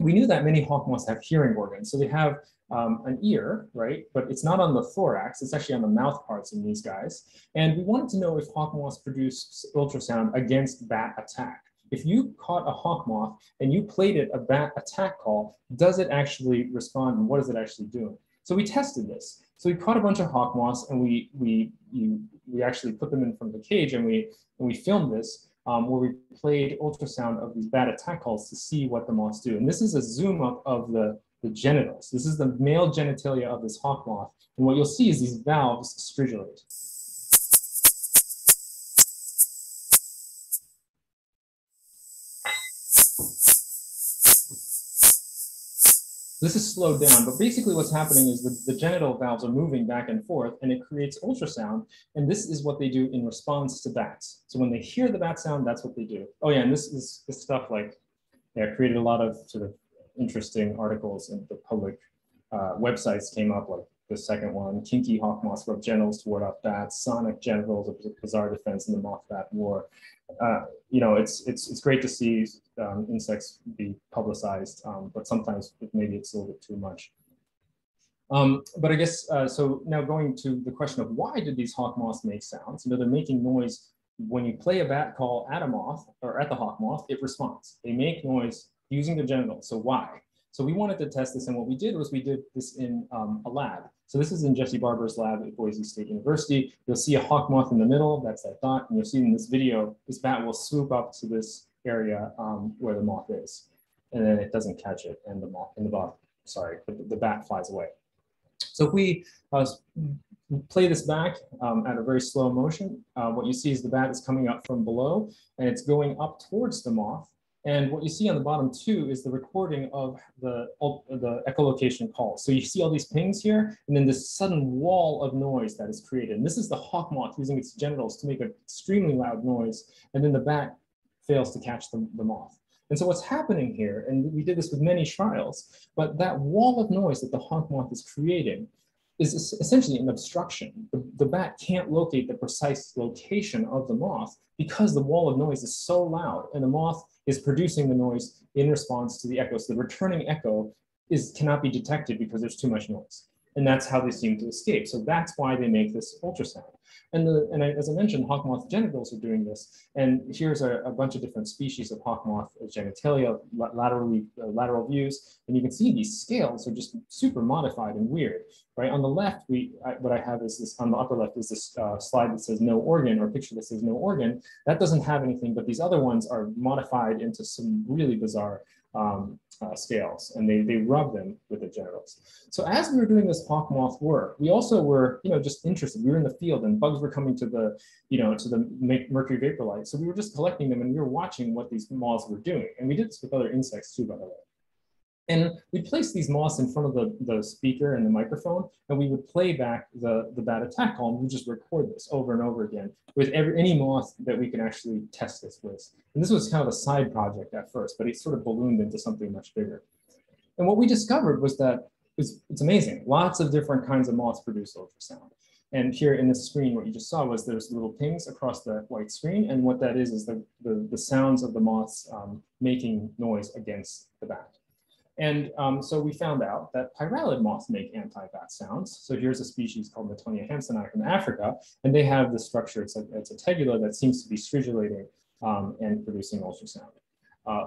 we knew that many hawk moths have hearing organs. So they have um, an ear, right? But it's not on the thorax, it's actually on the mouth parts in these guys. And we wanted to know if hawk moths produce ultrasound against bat attack. If you caught a hawk moth and you played it a bat attack call, does it actually respond and what is it actually doing? So we tested this. So we caught a bunch of hawk moths and we, we, you, we actually put them in of the cage and we, and we filmed this um, where we played ultrasound of these bat attack calls to see what the moths do. And this is a zoom up of the, the genitals. This is the male genitalia of this hawk moth. And what you'll see is these valves stridulate. This is slowed down, but basically what's happening is the, the genital valves are moving back and forth and it creates ultrasound. And this is what they do in response to bats. So when they hear the bat sound, that's what they do. Oh yeah, and this is this stuff like, yeah, created a lot of sort of interesting articles and the public uh, websites came up like the second one, Kinky Hawk Moths rub genitals to ward off bats, Sonic genitals, a bizarre defense in the moth bat war. Uh, you know, it's it's it's great to see um, insects be publicized, um, but sometimes maybe it's a little bit too much. Um, but I guess, uh, so now going to the question of why did these hawk moths make sounds? You know, they're making noise when you play a bat call at a moth or at the hawk moth, it responds. They make noise using the genitals. So why? So we wanted to test this, and what we did was we did this in um, a lab. So this is in Jesse Barber's lab at Boise State University. You'll see a hawk moth in the middle, that's that dot, and you'll see in this video, this bat will swoop up to this area um, where the moth is, and then it doesn't catch it, and the moth, and the moth, sorry, the, the bat flies away. So if we uh, play this back um, at a very slow motion, uh, what you see is the bat is coming up from below, and it's going up towards the moth, and what you see on the bottom too is the recording of the, the echolocation call. So you see all these pings here, and then this sudden wall of noise that is created. And this is the hawk moth using its genitals to make an extremely loud noise, and then the bat fails to catch the, the moth. And so what's happening here, and we did this with many trials, but that wall of noise that the hawk moth is creating is essentially an obstruction. The, the, bat can't locate the precise location of the moth because the wall of noise is so loud and the moth is producing the noise in response to the echo. So the returning echo is cannot be detected because there's too much noise. And that's how they seem to escape. So that's why they make this ultrasound. And, the, and I, as I mentioned, hawk moth genitals are doing this. And here's a, a bunch of different species of hawk moth genitalia, laterally, uh, lateral views. And you can see these scales are just super modified and weird, right? On the left, we I, what I have is this, on the upper left is this uh, slide that says no organ or picture that says no organ. That doesn't have anything, but these other ones are modified into some really bizarre um, uh, scales and they, they rub them with the genitals. So as we were doing this hawk moth work, we also were, you know, just interested. We were in the field and bugs were coming to the, you know, to the mercury vapor light. So we were just collecting them and we were watching what these moths were doing. And we did this with other insects too, by the way. And we placed these moths in front of the, the speaker and the microphone, and we would play back the, the bat attack and we just record this over and over again with every, any moth that we can actually test this with. And this was kind of a side project at first, but it sort of ballooned into something much bigger. And what we discovered was that it's, it's amazing. Lots of different kinds of moths produce ultrasound. And here in this screen, what you just saw was there's little pings across the white screen. And what that is, is the, the, the sounds of the moths um, making noise against the bat. And um, so we found out that pyralid moths make anti-bat sounds. So here's a species called Mittonia hampsoni from Africa, and they have the structure, it's a, it's a tegula that seems to be stridulating um, and producing ultrasound. Uh,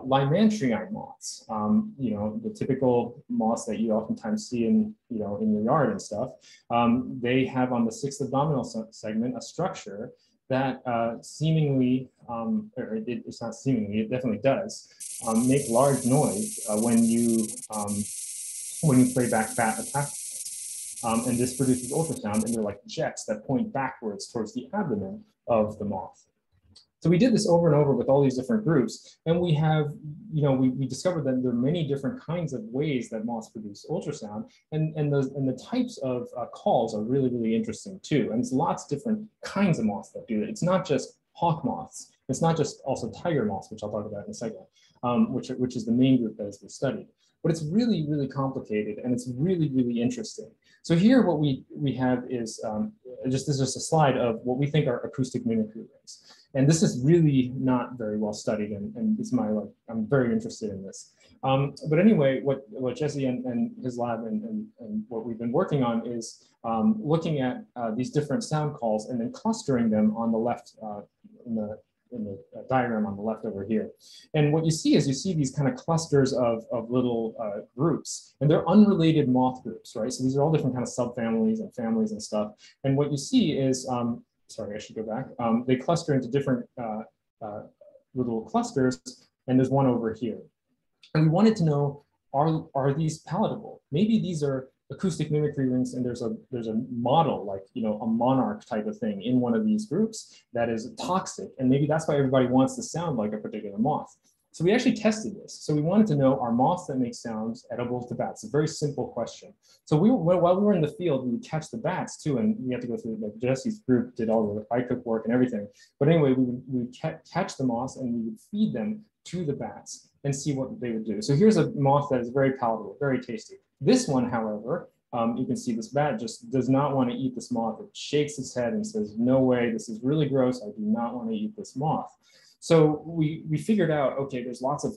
moths, um, you know, the typical moths that you oftentimes see in, you know, in your yard and stuff, um, they have on the sixth abdominal segment a structure that uh, seemingly, um, or it, it's not seemingly, it definitely does, um, make large noise uh, when you um, when you play back fat attack. Um, and this produces ultrasound, and they're like jets that point backwards towards the abdomen of the moth. So we did this over and over with all these different groups, and we have, you know, we, we discovered that there are many different kinds of ways that moths produce ultrasound, and and the and the types of uh, calls are really really interesting too. And it's lots of different kinds of moths that do it. It's not just hawk moths. It's not just also tiger moths, which I'll talk about in a second, um, which which is the main group that has been studied. But it's really really complicated, and it's really really interesting. So here, what we we have is um, just this is just a slide of what we think are acoustic mimicry rings. And this is really not very well studied, and, and it's my like I'm very interested in this. Um, but anyway, what what Jesse and, and his lab and, and, and, what we've been working on is um, looking at uh, these different sound calls and then clustering them on the left uh, in the in the uh, diagram on the left over here. And what you see is you see these kind of clusters of, of little uh, groups, and they're unrelated moth groups, right? So these are all different kind of subfamilies and families and stuff. And what you see is um, sorry, I should go back. Um, they cluster into different uh, uh, little clusters, and there's one over here. And we wanted to know, are, are these palatable? Maybe these are acoustic mimicry rings and there's a there's a model like you know a monarch type of thing in one of these groups that is toxic and maybe that's why everybody wants to sound like a particular moth so we actually tested this. So we wanted to know, are moths that make sounds edible to bats? A very simple question. So we while we were in the field, we would catch the bats too, and we had to go through, like Jesse's group did all the IACUC work and everything. But anyway, we would, we would catch the moths and we would feed them to the bats and see what they would do. So here's a moth that is very palatable, very tasty. This one, however, um, you can see this bat just does not want to eat this moth. It shakes its head and says, no way, this is really gross. I do not want to eat this moth. So we, we figured out, okay, there's lots of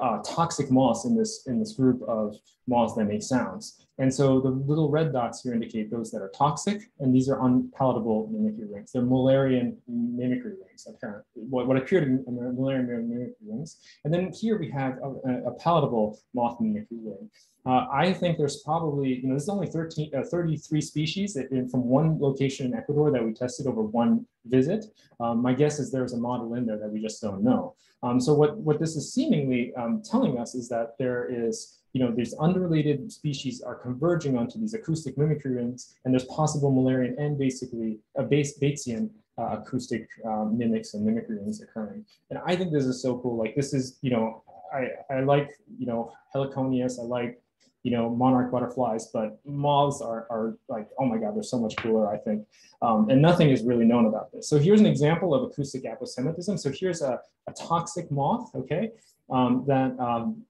uh, toxic moths in this, in this group of moths that make sounds. And so the little red dots here indicate those that are toxic, and these are unpalatable mimicry rings. They're Müllerian mimicry rings, apparently, what, what appear to be Müllerian mimicry rings. And then here we have a, a palatable moth mimicry ring. Uh, I think there's probably, you know, there's only 13, uh, 33 species in, from one location in Ecuador that we tested over one visit. Um, my guess is there's a model in there that we just don't know. Um, so what, what this is seemingly um, telling us is that there is, you know, these unrelated species are converging onto these acoustic mimicry rings, and there's possible Müllerian and basically a base Batesian uh, acoustic um, mimics and mimicry rings occurring. And I think this is so cool. Like this is, you know, I, I like, you know, Heliconius, I like you know, monarch butterflies, but moths are, are like, oh my God, they're so much cooler, I think. Um, and nothing is really known about this. So here's an example of acoustic aposematism. So here's a, a toxic moth, okay, um, that um,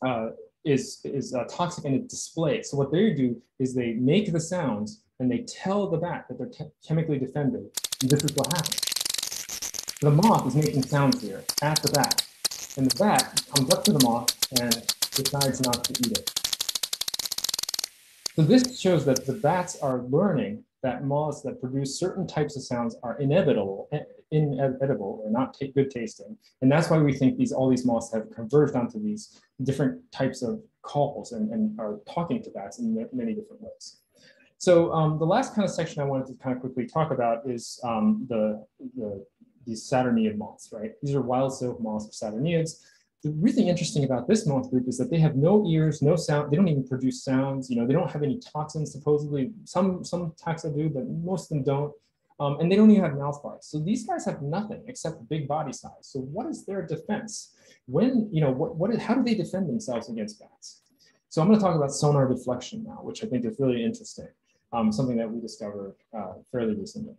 uh, is is uh, toxic and it displays. So what they do is they make the sounds and they tell the bat that they're chemically defended. And this is what happens. The moth is making sounds here at the bat. And the bat comes up to the moth and decides not to eat it. So this shows that the bats are learning that moths that produce certain types of sounds are inevitable, inedible or not good tasting. And that's why we think these all these moths have converged onto these different types of calls and, and are talking to bats in many different ways. So um, the last kind of section I wanted to kind of quickly talk about is um, the, the, these Saturniid moths, right? These are wild silk moths of Saturniids the really interesting about this moth group is that they have no ears, no sound. They don't even produce sounds. You know, they don't have any toxins. Supposedly, some some taxa do, but most of them don't. Um, and they don't even have mouth parts. So these guys have nothing except big body size. So what is their defense? When you know what what how do they defend themselves against bats? So I'm going to talk about sonar deflection now, which I think is really interesting. Um, something that we discovered uh, fairly recently.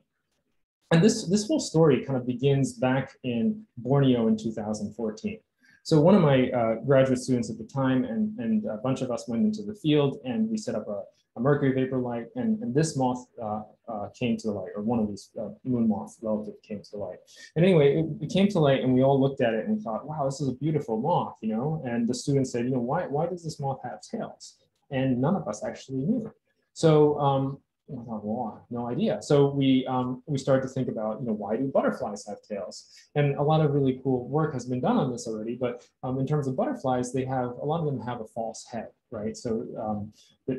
And this this whole story kind of begins back in Borneo in 2014. So one of my uh, graduate students at the time and, and a bunch of us went into the field and we set up a, a mercury vapor light and, and this moth uh, uh, came to the light or one of these uh, moon moths relative came to the light. And anyway, it, it, came to light and we all looked at it and thought, wow, this is a beautiful moth, you know? And the student said, you know, why, why does this moth have tails? And none of us actually knew. So um, well, no idea. So we um, we started to think about, you know, why do butterflies have tails? And a lot of really cool work has been done on this already. But um, in terms of butterflies, they have a lot of them have a false head, right? So um,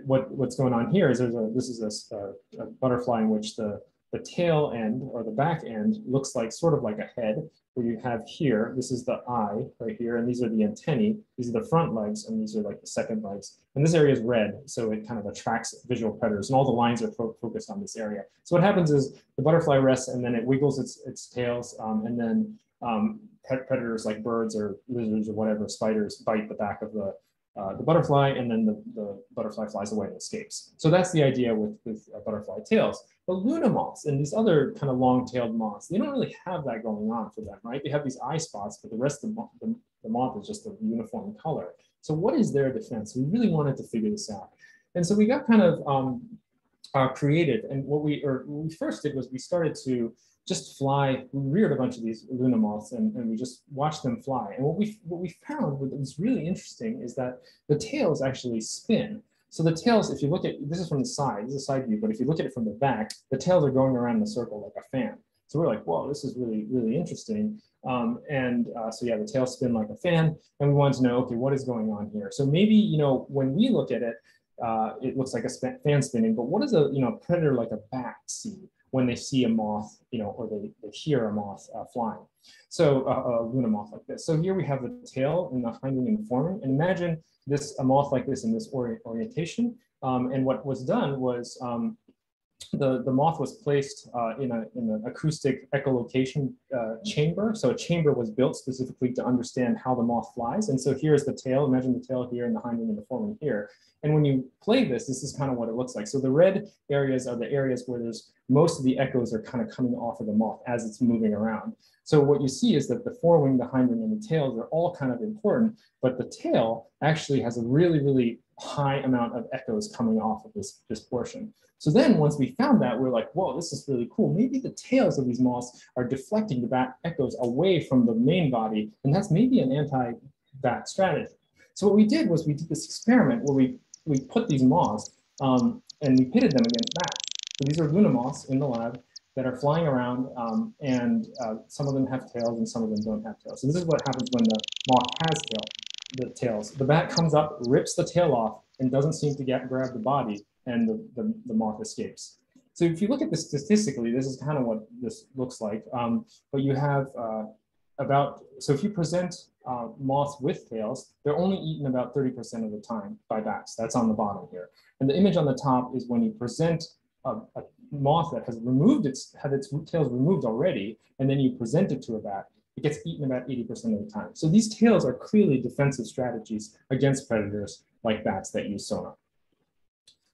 what what's going on here is there's a this is a, a, butterfly in which the the tail end or the back end looks like sort of like a head where you have here, this is the eye right here, and these are the antennae, these are the front legs, and these are like the second legs. And this area is red, so it kind of attracts visual predators, and all the lines are fo focused on this area. So what happens is the butterfly rests, and then it wiggles its, its tails, um, and then um, predators like birds or lizards or whatever, spiders, bite the back of the, uh, the butterfly, and then the, the butterfly flies away and escapes. So that's the idea with, with uh, butterfly tails. But Luna moths and these other kind of long-tailed moths, they don't really have that going on for them, right? They have these eye spots, but the rest of the, the, the moth is just a uniform color. So what is their defense? We really wanted to figure this out. And so we got kind of um, uh, creative. And what we, or what we first did was we started to just fly, we reared a bunch of these Luna moths and, and we just watched them fly. And what we, what we found what was really interesting is that the tails actually spin. So the tails, if you look at, this is from the side, this is a side view, but if you look at it from the back, the tails are going around in a circle like a fan. So we're like, whoa, this is really, really interesting. Um, and uh, so yeah, the tails spin like a fan, and we wanted to know, okay, what is going on here? So maybe, you know, when we look at it, uh, it looks like a fan spinning, but what does a, you know, predator like a bat see when they see a moth, you know, or they, they hear a moth uh, flying? So uh, a Luna moth like this. So here we have the tail and the hind wing and the forewing, and imagine this a moth like this in this ori orientation. Um, and what was done was um, the, the moth was placed uh, in, a, in an acoustic echolocation uh, chamber. So a chamber was built specifically to understand how the moth flies. And so here's the tail, imagine the tail here and the hind wing and the forewing here. And when you play this, this is kind of what it looks like. So the red areas are the areas where there's most of the echoes are kind of coming off of the moth as it's moving around. So what you see is that the forewing, the hind wing, and the tails are all kind of important, but the tail actually has a really, really high amount of echoes coming off of this, this portion. So then once we found that, we're like, whoa, this is really cool. Maybe the tails of these moths are deflecting the bat echoes away from the main body, and that's maybe an anti-bat strategy. So what we did was we did this experiment where we, we put these moths um, and we pitted them against bats. So these are Luna moths in the lab, that are flying around, um, and uh, some of them have tails and some of them don't have tails. So this is what happens when the moth has tail, the tails. The bat comes up, rips the tail off, and doesn't seem to get grab the body, and the, the, the moth escapes. So if you look at this statistically, this is kind of what this looks like. Um, but you have uh, about, so if you present uh, moths with tails, they're only eaten about 30% of the time by bats. That's on the bottom here. And the image on the top is when you present a, a moth that has removed its, had its tails removed already, and then you present it to a bat, it gets eaten about 80% of the time. So these tails are clearly defensive strategies against predators like bats that use sonar.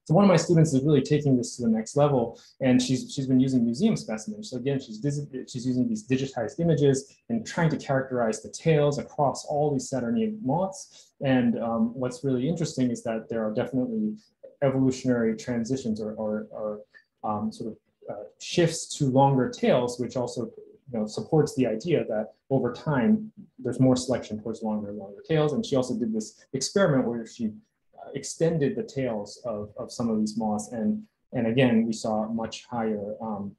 So one of my students is really taking this to the next level, and she's, she's been using museum specimens. So again, she's, she's using these digitized images and trying to characterize the tails across all these Saturniid moths. And um, what's really interesting is that there are definitely evolutionary transitions or, or, or um, sort of uh, shifts to longer tails, which also you know, supports the idea that over time, there's more selection towards longer and longer tails. And she also did this experiment where she uh, extended the tails of, of some of these moths. And, and again, we saw much higher um,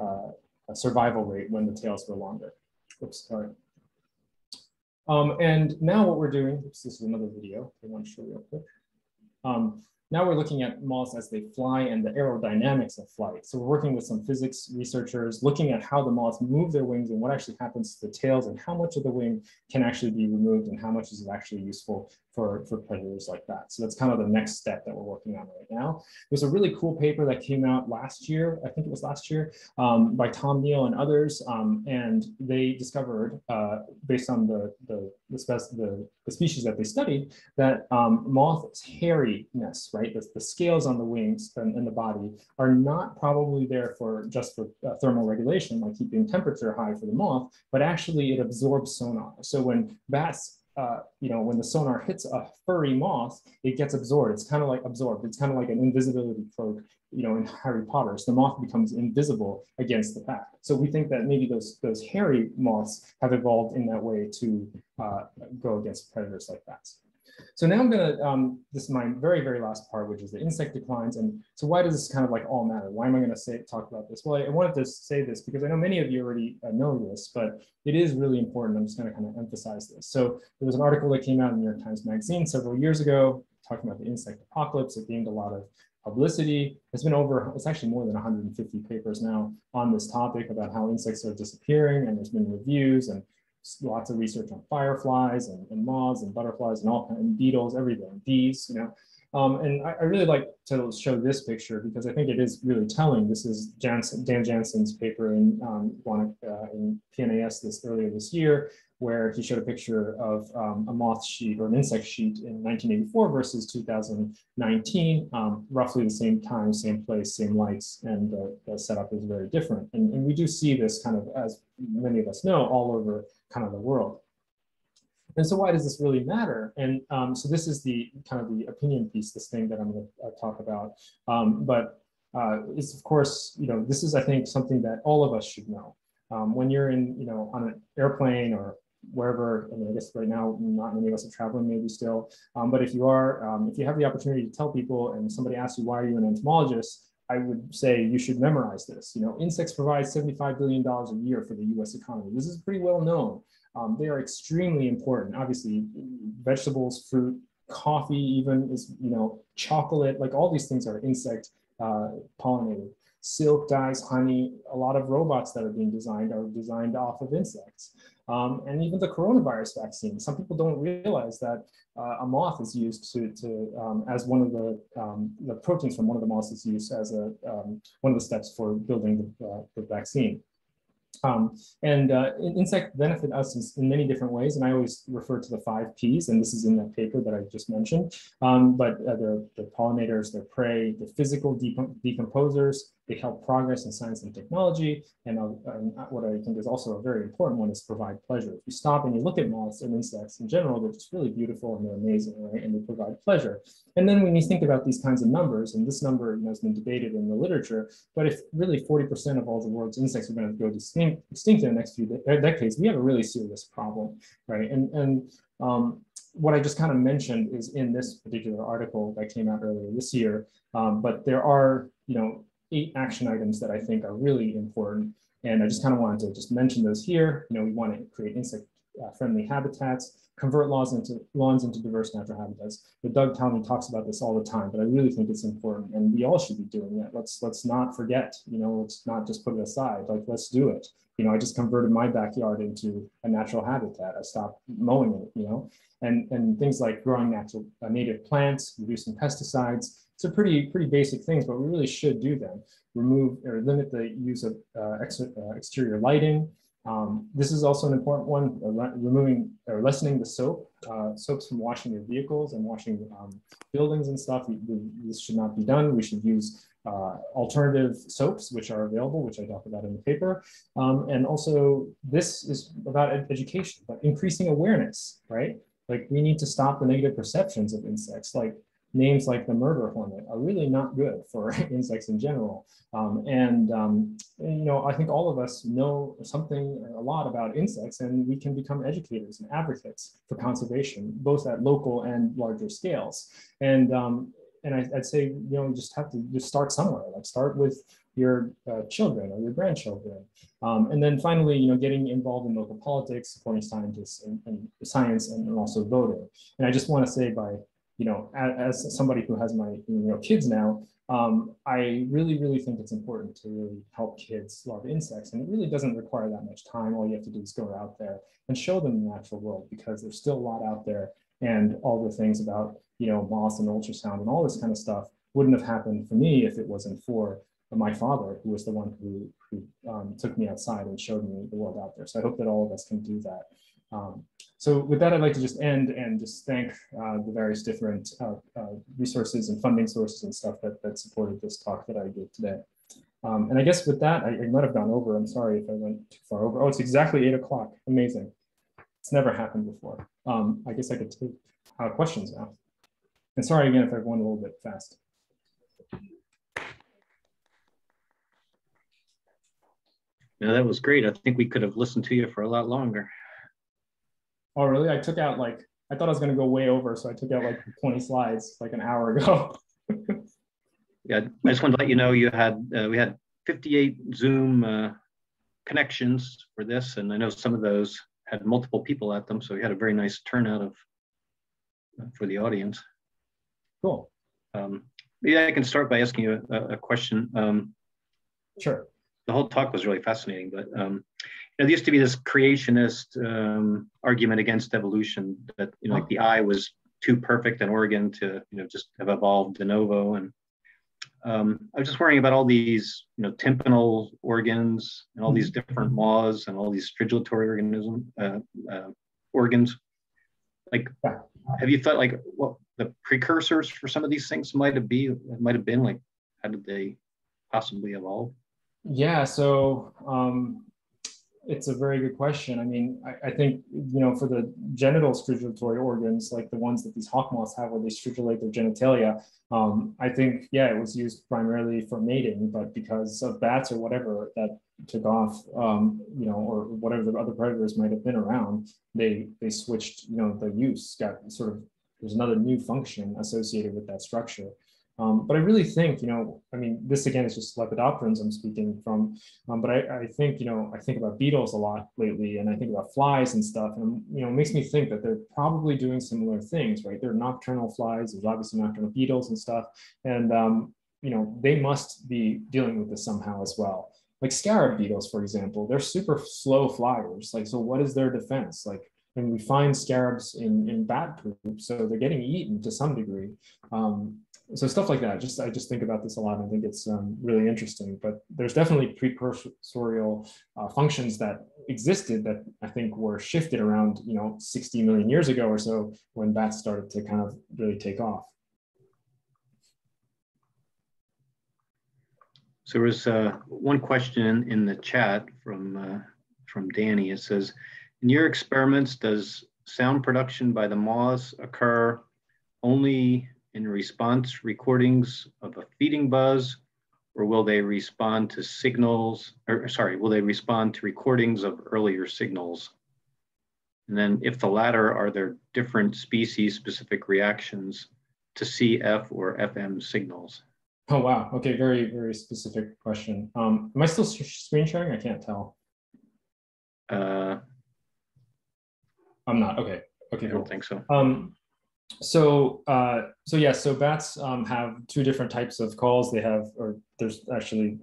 uh, survival rate when the tails were longer. Oops, sorry. Um, and now what we're doing, oops, this is another video I want to show real quick. Um, now we're looking at moths as they fly and the aerodynamics of flight. So we're working with some physics researchers, looking at how the moths move their wings and what actually happens to the tails and how much of the wing can actually be removed and how much is actually useful for, for predators like that. So that's kind of the next step that we're working on right now. There's a really cool paper that came out last year, I think it was last year, um, by Tom Neil and others. Um, and they discovered, uh, based on the, the, the, the, the, species that they studied, that um, moth's hairiness, right, the, the scales on the wings and, and, the body are not probably there for just for uh, thermal regulation, like keeping temperature high for the moth, but actually it absorbs sonar. So when bats uh, you know, when the sonar hits a furry moth, it gets absorbed. It's kind of like absorbed. It's kind of like an invisibility cloak, you know, in Harry Potter. So the moth becomes invisible against the pack. So we think that maybe those those hairy moths have evolved in that way to uh, go against predators like bats. So now I'm gonna, um, this is my very, very last part, which is the insect declines. And so why does this kind of like all matter? Why am I gonna say, talk about this? Well, I, I wanted to say this because I know many of you already uh, know this, but it is really important. I'm just gonna kind of emphasize this. So there was an article that came out in the New York Times Magazine several years ago, talking about the insect apocalypse. It gained a lot of publicity. It's been over, it's actually more than 150 papers now on this topic about how insects are disappearing and there's been reviews and lots of research on fireflies and, and moths and butterflies and all kinds and beetles, everything, bees, you know. Um, and I, I, really like to show this picture because I think it is really telling. This is Dan Janzen's paper in, um, uh, in PNAS this earlier this year, where he showed a picture of um, a moth sheet or an insect sheet in 1984 versus 2019, um, roughly the same time, same place, same lights, and the, the setup is very different. And, and we do see this kind of, as many of us know, all over kind of the world. And so why does this really matter? And um, so this is the kind of the opinion piece, this thing that I'm going to uh, talk about. Um, but uh, it's of course, you know, this is I think something that all of us should know. Um, when you're in, you know, on an airplane or wherever, I mean, I guess right now, not many of us are traveling maybe still, um, but if you are, um, if you have the opportunity to tell people and somebody asks you, why are you an entomologist? I would say you should memorize this. You know, insects provide $75 billion a year for the US economy. This is pretty well known. Um, they are extremely important. Obviously, vegetables, fruit, coffee, even is, you know, chocolate, like all these things are insect uh, pollinated. Silk dyes, honey, a lot of robots that are being designed are designed off of insects. Um, and even the coronavirus vaccine. Some people don't realize that uh, a moth is used to, to um, as one of the, um, the proteins from one of the moths is used as a, um, one of the steps for building the, uh, the vaccine. Um, and uh, insects benefit us in, in, many different ways, and I always refer to the five Ps, and this is in that paper that I just mentioned. Um, but uh, they're, they're, pollinators, they're prey, they're physical decomposers, they help progress in science and technology. And, uh, and, what I think is also a very important one is provide pleasure. If you stop and you look at moths and insects in general, they're just really beautiful and they're amazing, right? And they provide pleasure. And then when you think about these kinds of numbers, and this number you know, has been debated in the literature, but if really 40% of all the world's insects are going to go extinct, extinct in the next few de decades, we have a really serious problem, right? And, and um, what I just kind of mentioned is in this particular article that came out earlier this year, um, but there are, you know, eight action items that I think are really important. And I just kind of wanted to just mention those here. You know, we want to create insect uh, friendly habitats, convert lawns into lawns into diverse natural habitats. But Doug Tallamy talks about this all the time, but I really think it's important and we all should be doing it. Let's let's not forget, you know, let's not just put it aside. Like let's do it. You know, I just converted my backyard into a natural habitat. I stopped mowing it, you know, and and things like growing natural uh, native plants, reducing pesticides, so pretty pretty basic things, but we really should do them. Remove or limit the use of uh, ex uh, exterior lighting. Um, this is also an important one, uh, removing or lessening the soap, uh, soaps from washing your vehicles and washing um, buildings and stuff. This should not be done. We should use uh, alternative soaps, which are available, which I talk about in the paper. Um, and also this is about ed education, but increasing awareness, right? Like we need to stop the negative perceptions of insects. Like names like the murder hornet are really not good for [LAUGHS] insects in general. Um, and, um, and, you know, I think all of us know something, a lot about insects, and we can become educators and advocates for conservation, both at local and larger scales. And um, and I, would say, you know, just have to just start somewhere. Like start with your uh, children or your grandchildren. Um, and then finally, you know, getting involved in local politics, supporting scientists and, and science and, and also voting. And I just want to say by you know, as, as, somebody who has my you know kids now, um, I really, really think it's important to really help kids love insects. And it really doesn't require that much time. All you have to do is go out there and show them the natural world because there's still a lot out there. And all the things about, you know, moss and ultrasound and all this kind of stuff wouldn't have happened for me if it wasn't for my father, who was the one who, who um, took me outside and showed me the world out there. So I hope that all of us can do that. Um, so with that, I'd like to just end and just thank uh, the various different uh, uh, resources and funding sources and stuff that, that supported this talk that I did today. Um, and I guess with that, I, I, might have gone over. I'm sorry if I went too far over. Oh, it's exactly eight o'clock. Amazing. it's never happened before. Um, I guess I could take uh, questions now. And sorry again if I went a little bit fast. No, that was great. I think we could have listened to you for a lot longer. Oh, really? I took out like, I thought I was going to go way over. So I took out like 20 slides like an hour ago. [LAUGHS] yeah, I just wanted to let you know you had, uh, we had 58 Zoom uh, connections for this. And I know some of those had multiple people at them. So we had a very nice turnout of uh, for the audience. Cool. Um, maybe I can start by asking you a, a question. Um, sure the whole talk was really fascinating. But um, there used to be this creationist um, argument against evolution that you know, like the eye was too perfect an organ to you know just have evolved de novo. And um, I was just worrying about all these you know tympanal organs and all these different maws and all these stridulatory organism uh, uh, organs. Like, have you thought like what the precursors for some of these things might have be might have been like? How did they possibly evolve? Yeah, so um, it's a very good question. I mean, I, I, think, you know, for the genital stridulatory organs, like the ones that these hawk moths have where they stridulate their genitalia, um, I think, yeah, it was used primarily for mating, but because of bats or whatever that took off, um, you know, or whatever the other predators might have been around, they, they switched, you know, the use got sort of, there's another new function associated with that structure. Um, but I really think, you know, I mean, this again is just lepidopterans I'm speaking from, um, but I, I, think, you know, I think about beetles a lot lately and I think about flies and stuff. And, you know, it makes me think that they're probably doing similar things, right? They're nocturnal flies, there's obviously nocturnal beetles and stuff. And, um, you know, they must be dealing with this somehow as well. Like scarab beetles, for example, they're super slow flyers. Like, so what is their defense? Like, and we find scarabs in, in bat poop, so they're getting eaten to some degree. Um, so stuff like that. Just I just think about this a lot. I think it's um, really interesting. But there's definitely precursorial uh, functions that existed that I think were shifted around you know 60 million years ago or so when bats started to kind of really take off. So there was uh, one question in the chat from uh, from Danny. It says, in your experiments, does sound production by the moths occur only in response recordings of a feeding buzz, or will they respond to signals, or sorry, will they respond to recordings of earlier signals? And then if the latter, are there different species specific reactions to CF or FM signals? Oh, wow. Okay, very, very specific question. Um, am I still screen sharing? I can't tell. Uh, I'm not, okay. Okay, I don't think so. Um, so uh, so yeah so bats um, have two different types of calls. They have or there's actually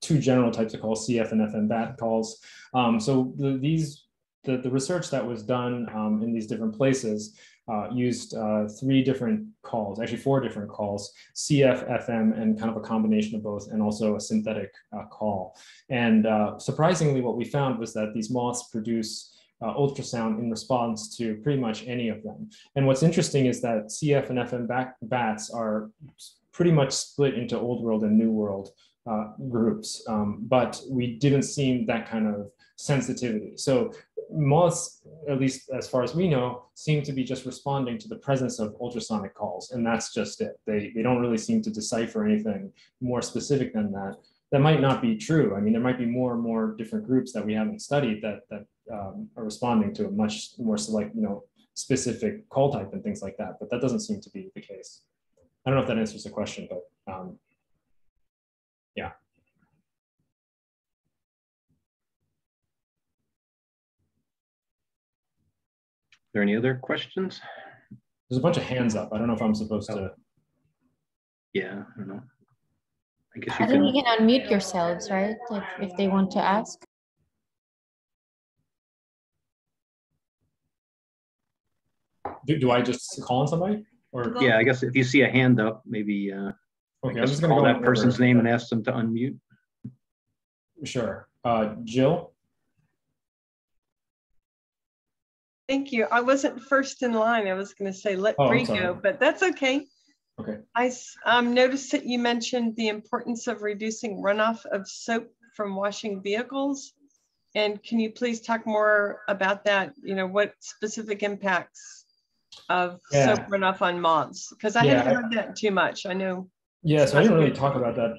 two general types of calls cf and fm bat calls. Um, so the, these the, the research that was done um, in these different places uh, used uh, three different calls actually four different calls cf fm and kind of a combination of both and also a synthetic uh, call. And uh, surprisingly what we found was that these moths produce uh, ultrasound in response to pretty much any of them. And what's interesting is that CF and FM bat bats are pretty much split into old world and new world uh, groups, um, but we didn't see that kind of sensitivity. So moths, at least as far as we know, seem to be just responding to the presence of ultrasonic calls, and that's just it. They, they don't really seem to decipher anything more specific than that. That might not be true. I mean, there might be more and more different groups that we haven't studied that, that um, are responding to a much more select, you know, specific call type and things like that. But that doesn't seem to be the case. I don't know if that answers the question, but um, yeah. Are there any other questions? There's a bunch of hands up. I don't know if I'm supposed oh. to. Yeah, I don't know. I guess you I can. think you can unmute yourselves, right? If, if they want to ask. Do, do I just call on somebody? Or yeah, I guess if you see a hand up, maybe uh, okay, I'm just gonna call that person's over. name and ask them to unmute. Sure. Uh, Jill. Thank you. I wasn't first in line. I was going to say let oh, Bree go, but that's okay. Okay. I um, noticed that you mentioned the importance of reducing runoff of soap from washing vehicles And can you please talk more about that? You know, what specific impacts of Yeah. soap runoff on moths? Because I Yeah, haven't heard that too much. I know. Yeah, so I didn't really talk about that.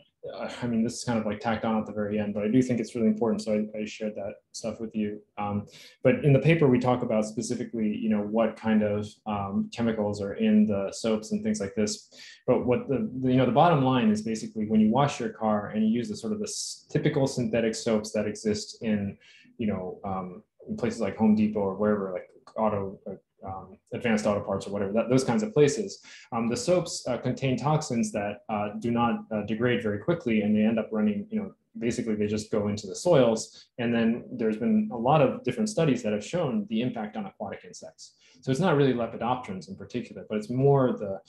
I mean, this is kind of like tacked on at the very end, but I do think it's really important. So I, I shared that stuff with you. Um, but in the paper, we talk about specifically, you know, what kind of um, chemicals are in the soaps and things like this. But what the, the, you know, the bottom line is basically when you wash your car and you use the sort of the typical synthetic soaps that exist in, you know, um, in places like Home Depot or wherever, like auto, um, advanced auto parts or whatever, that, those kinds of places. Um, the soaps uh, contain toxins that uh, do not uh, degrade very quickly and they end up running, you know, basically they just go into the soils. And then there's been a lot of different studies that have shown the impact on aquatic insects. So it's not really lepidopterans in particular, but it's more the,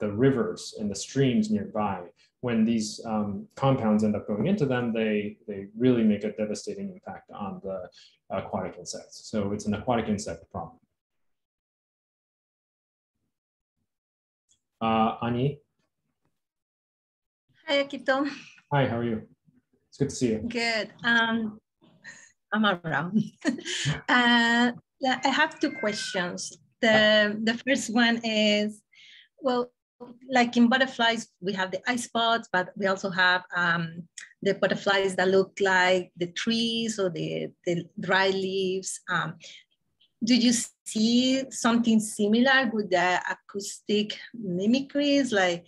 the rivers and the streams nearby. When these um, compounds end up going into them, they, they really make a devastating impact on the aquatic insects. So it's an aquatic insect problem. Uh, Ani, Hi, Akito. hi, how are you? It's good to see you. Good. Um, I'm around. [LAUGHS] uh, I have two questions. The, the first one is, well, like in butterflies, we have the eye spots, but we also have um, the butterflies that look like the trees or the, the dry leaves. Um, do you see something similar with the acoustic mimicries? Like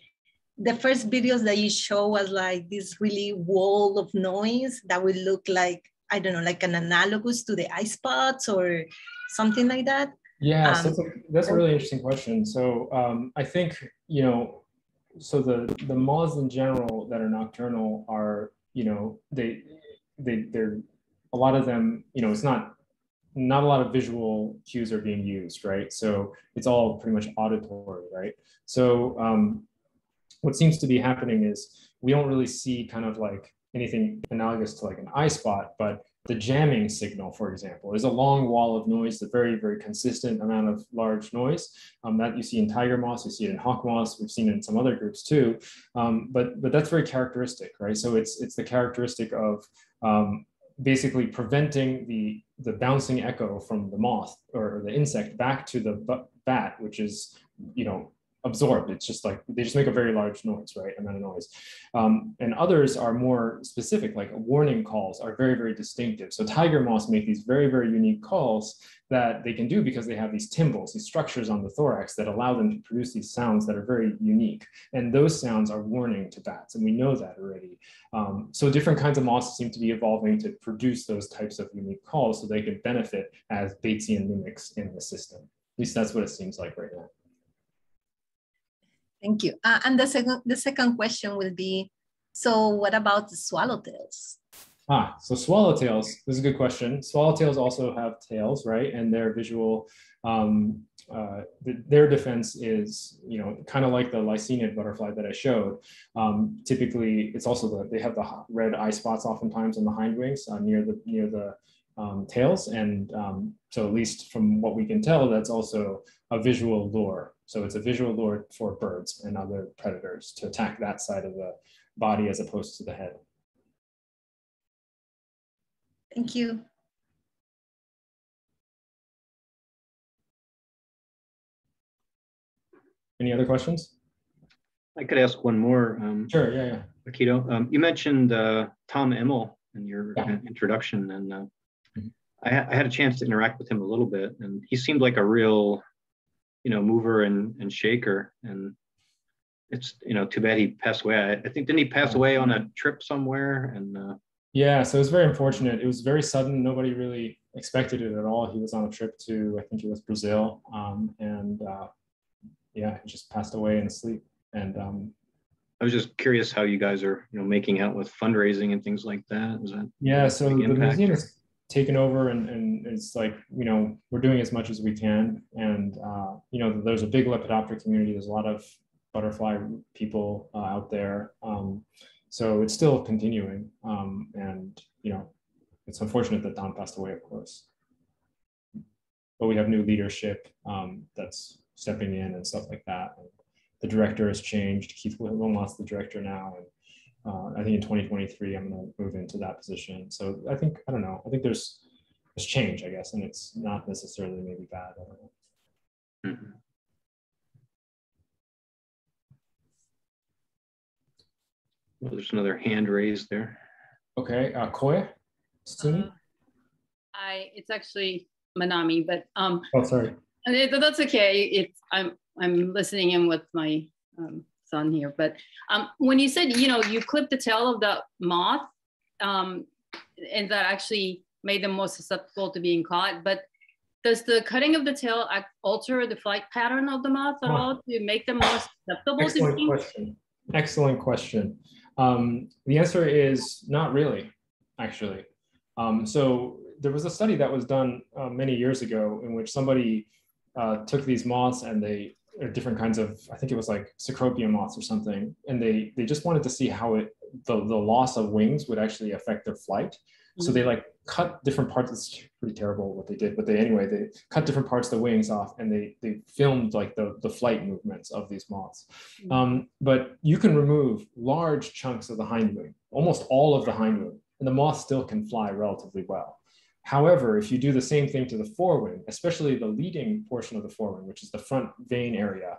the first videos that you show was like this really wall of noise that would look like, I don't know, like an analogous to the eye spots or something like that. Yeah, so Um, that's a, that's a really interesting question. So um, I think, you know, so the, the moths in general that are nocturnal are, you know, they, they, they're, a lot of them, you know, it's not, not a lot of visual cues are being used, right? So it's all pretty much auditory, right? So um, what seems to be happening is we don't really see kind of like anything analogous to like an eye spot, but the jamming signal, for example, is a long wall of noise, a very, very consistent amount of large noise um, that you see in tiger moths, you see it in hawk moths, we've seen it in some other groups too. Um, but, but that's very characteristic, right? So it's, it's the characteristic of um, basically preventing the, the bouncing echo from the moth or the insect back to the bat, which is, you know, absorbed. It's just like they just make a very large noise, right? Amount of noise. Um, and others are more specific, like warning calls are very, very distinctive. So tiger moths make these very, very unique calls that they can do because they have these tymbals, these structures on the thorax that allow them to produce these sounds that are very unique. And those sounds are warning to bats, and we know that already. Um, so different kinds of moths seem to be evolving to produce those types of unique calls so they can benefit as Batesian mimics in the system. At least that's what it seems like right now. Thank you. Uh, and the second, the second question will be, so what about the swallowtails? Ah, so swallowtails, this is a good question. Swallowtails also have tails, right? And their visual, um, uh, th their defense is, you know, kind of like the lycaenid butterfly that I showed. Um, typically, it's also the, they have the red eye spots oftentimes on the hind wings uh, near the, near the um, tails. And um, so at least from what we can tell, that's also a visual lure. So it's a visual lure for birds and other predators to attack that side of the body as opposed to the head. Thank you. Any other questions? I could ask one more. Um, sure, yeah, yeah. Akito, um, you mentioned uh, Tom Emmel in your uh, introduction, and uh, I, ha- I had a chance to interact with him a little bit, and he seemed like a real, you know, mover and, and shaker. And it's, you know, too bad he passed away. I, I think didn't he pass away on a trip somewhere? And uh, Yeah, so it was very unfortunate. It was very sudden. Nobody really expected it at all. He was on a trip to, I think it was Brazil, um, and uh, yeah, he just passed away in sleep. And um, I was just curious how you guys are, you know, making out with fundraising and things like that. Is that yeah, so the museum is taken over, and, and it's like you know we're doing as much as we can. And uh, you know, there's a big lepidopter community. There's a lot of butterfly people uh, out there. Um, so it's still continuing. Um, and you know, it's unfortunate that Don passed away, of course. But we have new leadership um, that's stepping in and stuff like that. And the director has changed. Keith Willmott's the director now, and uh, I think in 2023 I'm going to move into that position. So I think I don't know. I think there's there's change, I guess, and it's not necessarily maybe bad. I don't know. Mhm. Well, there's another hand raised there. Okay, uh, Koya, Tsumi? Uh, I it's actually Manami, but um, Oh, sorry. it, that's okay. It's I'm I'm listening in with my um, son here, but um, when you said you know you clipped the tail of the moth, um, and that actually made them more susceptible to being caught, but does the cutting of the tail alter the flight pattern of the moth at all to make them more susceptible to Excellent being? question. Excellent question. Um, the answer is not really, actually. Um, so there was a study that was done uh, many years ago in which somebody uh, took these moths and they or different kinds of I think it was like cecropian moths or something, and they they just wanted to see how it the, the loss of wings would actually affect their flight. So they like cut different parts. It's pretty terrible what they did, but they anyway they cut different parts of the wings off, and they they filmed like the the flight movements of these moths. Um, but you can remove large chunks of the hind wing, almost all of the hind wing, and the moth still can fly relatively well. However, if you do the same thing to the forewing, especially the leading portion of the forewing, which is the front vein area,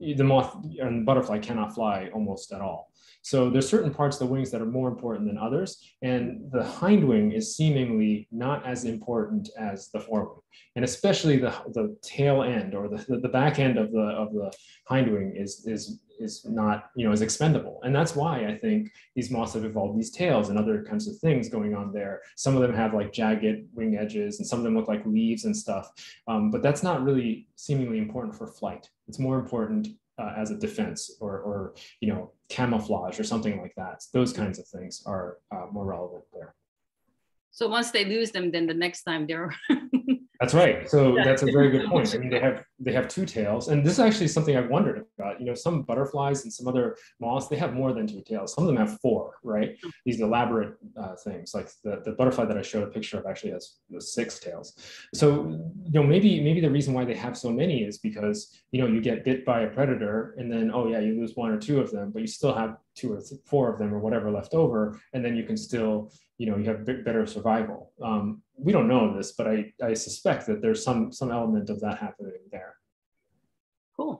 the moth and butterfly cannot fly almost at all. So there's certain parts of the wings that are more important than others, and the hind wing is seemingly not as important as the forewing, and especially the, the tail end or the, the back end of the of the hind wing is is is not you know is expendable, and that's why I think these moths have evolved these tails and other kinds of things going on there. Some of them have like jagged wing edges, and some of them look like leaves and stuff, um, but that's not really seemingly important for flight. It's more important uh, as a defense or, or you know camouflage or something like that. Those kinds of things are uh, more relevant there. So once they lose them, then the next time they're [LAUGHS] That's right. So that's a very good point. I [LAUGHS] mean, they have they have two tails, and this is actually something I've wondered about. You know, some butterflies and some other moths they have more than two tails. Some of them have four, right? These elaborate uh, things, like the, the butterfly that I showed a picture of, actually has six tails. So you know, maybe maybe the reason why they have so many is because you know you get bit by a predator, and then oh yeah, you lose one or two of them, but you still have two or four of them or whatever left over, and then you can still you know you have better survival. Um, we don't know this, but I, I suspect that there's some some element of that happening there. cool.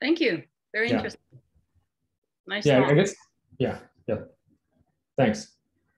Thank you. Very Yeah. interesting. Nice. Yeah, talk. I guess. Yeah, yeah. Thanks.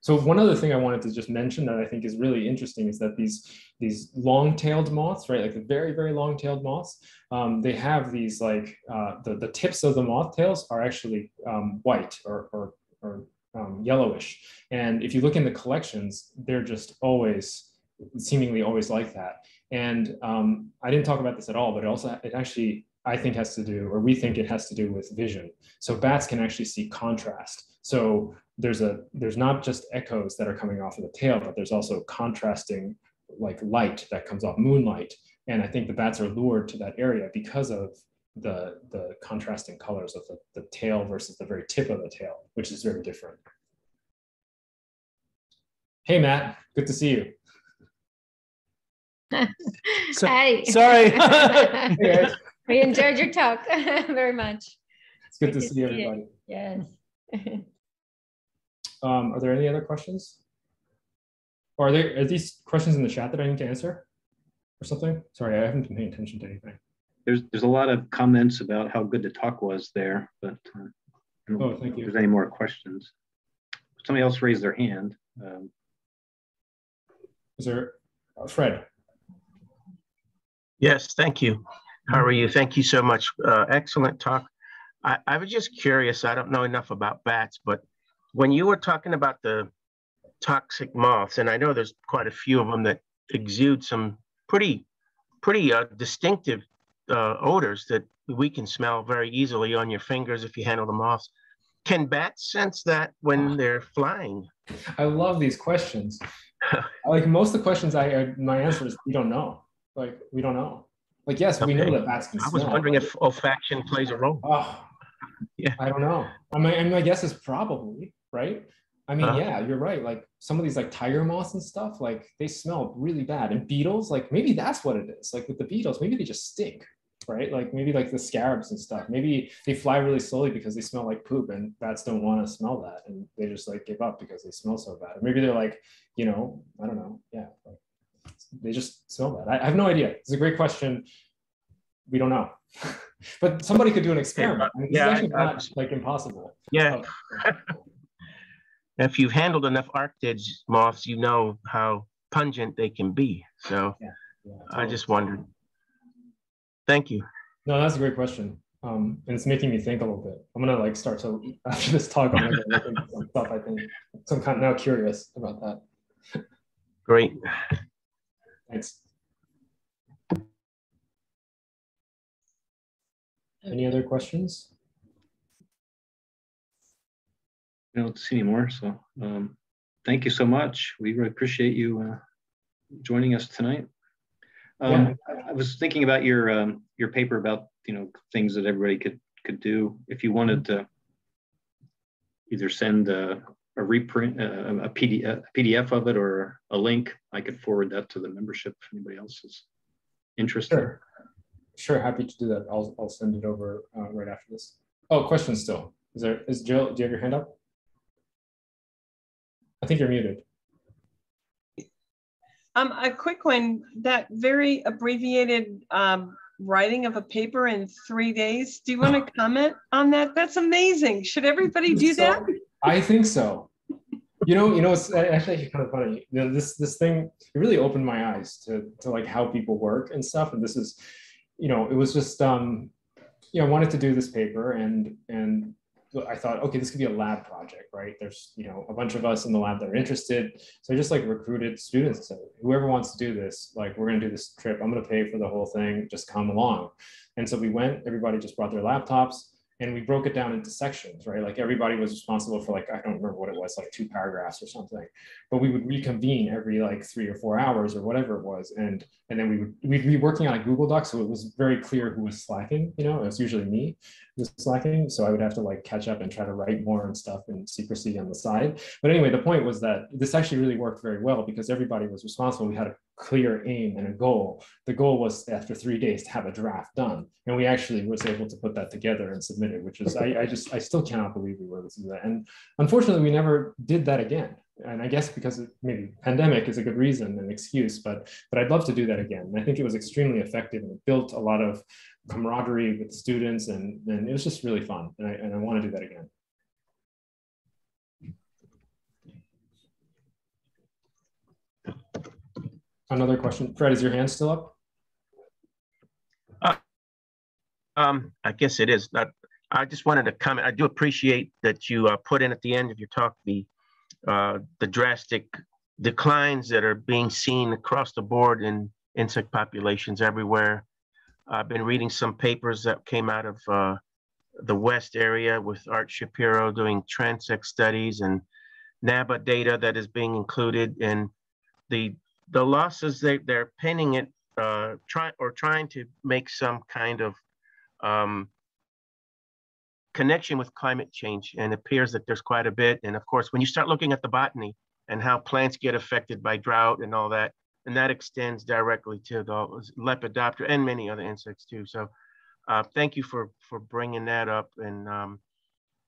So one other thing I wanted to just mention that I think is really interesting is that these these long-tailed moths, right, like the very very long-tailed moths, um, they have these like uh, the the tips of the moth tails are actually um, white or or, or um, yellowish, and if you look in the collections, they're just always seemingly always like that. And um, I didn't talk about this at all, but it also it actually I think has to do, or we think it has to do with vision. So bats can actually see contrast. So there's a there's not just echoes that are coming off of the tail, but there's also contrasting like light that comes off moonlight. And I think the bats are lured to that area because of the the contrasting colors of the, the tail versus the very tip of the tail, which is very different. Hey Matt, good to see you. [LAUGHS] Hey. sorry. Hey. [LAUGHS] [LAUGHS] We enjoyed your talk very much. It's good to Good see see you. everybody. Yes. Um, are there any other questions? Or are there are these questions in the chat that I need to answer or something? Sorry, I haven't been paying attention to anything. There's there's a lot of comments about how good the talk was there, but uh, I don't Oh, know thank if you. there's any more questions. Somebody else raised their hand. Um, Is there uh, Fred? Yes, thank you. How are you? Thank you so much. Uh, excellent talk. I, I was just curious. I don't know enough about bats, but when you were talking about the toxic moths, and I know there's quite a few of them that exude some pretty, pretty uh, distinctive uh, odors that we can smell very easily on your fingers if you handle the moths. Can bats sense that when they're flying? I love these questions. [LAUGHS] like most of the questions, I I- my answer is we don't know. Like we don't know. Like yes, we know that bats can I was smell. wondering if olfaction plays a role. Oh, [LAUGHS] yeah. I don't know. I mean, and my guess is probably right. I mean, Uh-huh. yeah, you're right. Like some of these like tiger moths and stuff, like they smell really bad. And beetles, like maybe that's what it is. Like with the beetles, maybe they just stink, right? Like maybe like the scarabs and stuff. Maybe they fly really slowly because they smell like poop, and bats don't want to smell that, and they just like give up because they smell so bad. Or maybe they're like, you know, I don't know. Yeah, like, they just smell bad. I, I have no idea. It's a great question. We don't know, [LAUGHS] but somebody could do an experiment. I mean, Yeah, it's actually I- not like impossible. Yeah. [LAUGHS] If you've handled enough Arctic moths, you know how pungent they can be. So I just wondered. Thank you. No, that's a great question. Um, and it's making me think a little bit. I'm gonna like start to [LAUGHS] after this talk. I'm gonna look into some stuff. I think so. I'm kind of now curious about that. Great. Thanks. Any other questions? I don't see any more, so um, thank you so much. We really appreciate you uh, joining us tonight. Um, I, I was thinking about your um, your paper about you know things that everybody could could do. If you wanted to either send a, a reprint, uh, a, PD, a PDF of it, or a link, I could forward that to the membership if anybody else is interested. Sure. Sure, happy to do that. I'll, I'll send it over uh, right after this. Oh, questions still. Is there, is Jill, do you have your hand up? I think you're muted. Um, a quick one, that very abbreviated um, writing of a paper in three days. Do you want to [LAUGHS] comment on that? That's amazing. Should everybody do So, that? I think so. You know, you know, it's actually kind of funny. You know, this this thing it really opened my eyes to to like how people work and stuff. And this is, you know, it was just um, you know, I wanted to do this paper and and I thought, okay, this could be a lab project, right? There's, you know, a bunch of us in the lab that are interested. So I just like recruited students. So whoever wants to do this, like, we're going to do this trip. I'm going to pay for the whole thing. Just come along. And so we went, everybody just brought their laptops and we broke it down into sections, right? Like everybody was responsible for like, I don't remember what it was, like two paragraphs or something, but we would reconvene every like three or four hours or whatever it was. And, and then we would, we'd be working on a Google Doc. So it was very clear who was slacking, you know, it was usually me who was slacking. So I would have to like catch up and try to write more and stuff in secrecy on the side. But anyway, the point was that this actually really worked very well because everybody was responsible. We had a clear aim and a goal. The goal was after three days to have a draft done. And we actually was able to put that together and submit it, which is, I, I just, I still cannot believe we were able to do that. And unfortunately, we never did that again. And I guess because it, maybe pandemic is a good reason and excuse, but but I'd love to do that again. And I think it was extremely effective and it built a lot of camaraderie with students and, and it was just really fun. And I, and I want to do that again. Another question. Fred, is your hand still up? Um, I guess it is. I just wanted to comment. I do appreciate that you uh, put in at the end of your talk the uh, the drastic declines that are being seen across the board in insect populations everywhere. I've been reading some papers that came out of uh, the West area with Art Shapiro doing transect studies and NABA data that is being included and the the losses they they're pinning it uh, try or trying to make some kind of um, connection with climate change and it appears that there's quite a bit. And of course, when you start looking at the botany and how plants get affected by drought and all that, and that extends directly to the Lepidoptera and many other insects too. So uh, thank you for, for bringing that up and, um,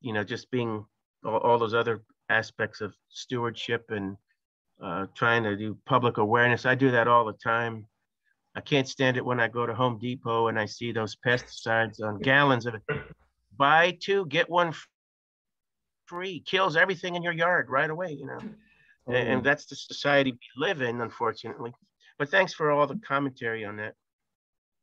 you know, just being all, all, those other aspects of stewardship and uh, trying to do public awareness. I do that all the time. I can't stand it when I go to Home Depot and I see those pesticides on gallons of it. Buy two, get one free. Kills everything in your yard right away, you know. Oh, And, and that's the society we live in, unfortunately. But thanks for all the commentary on that.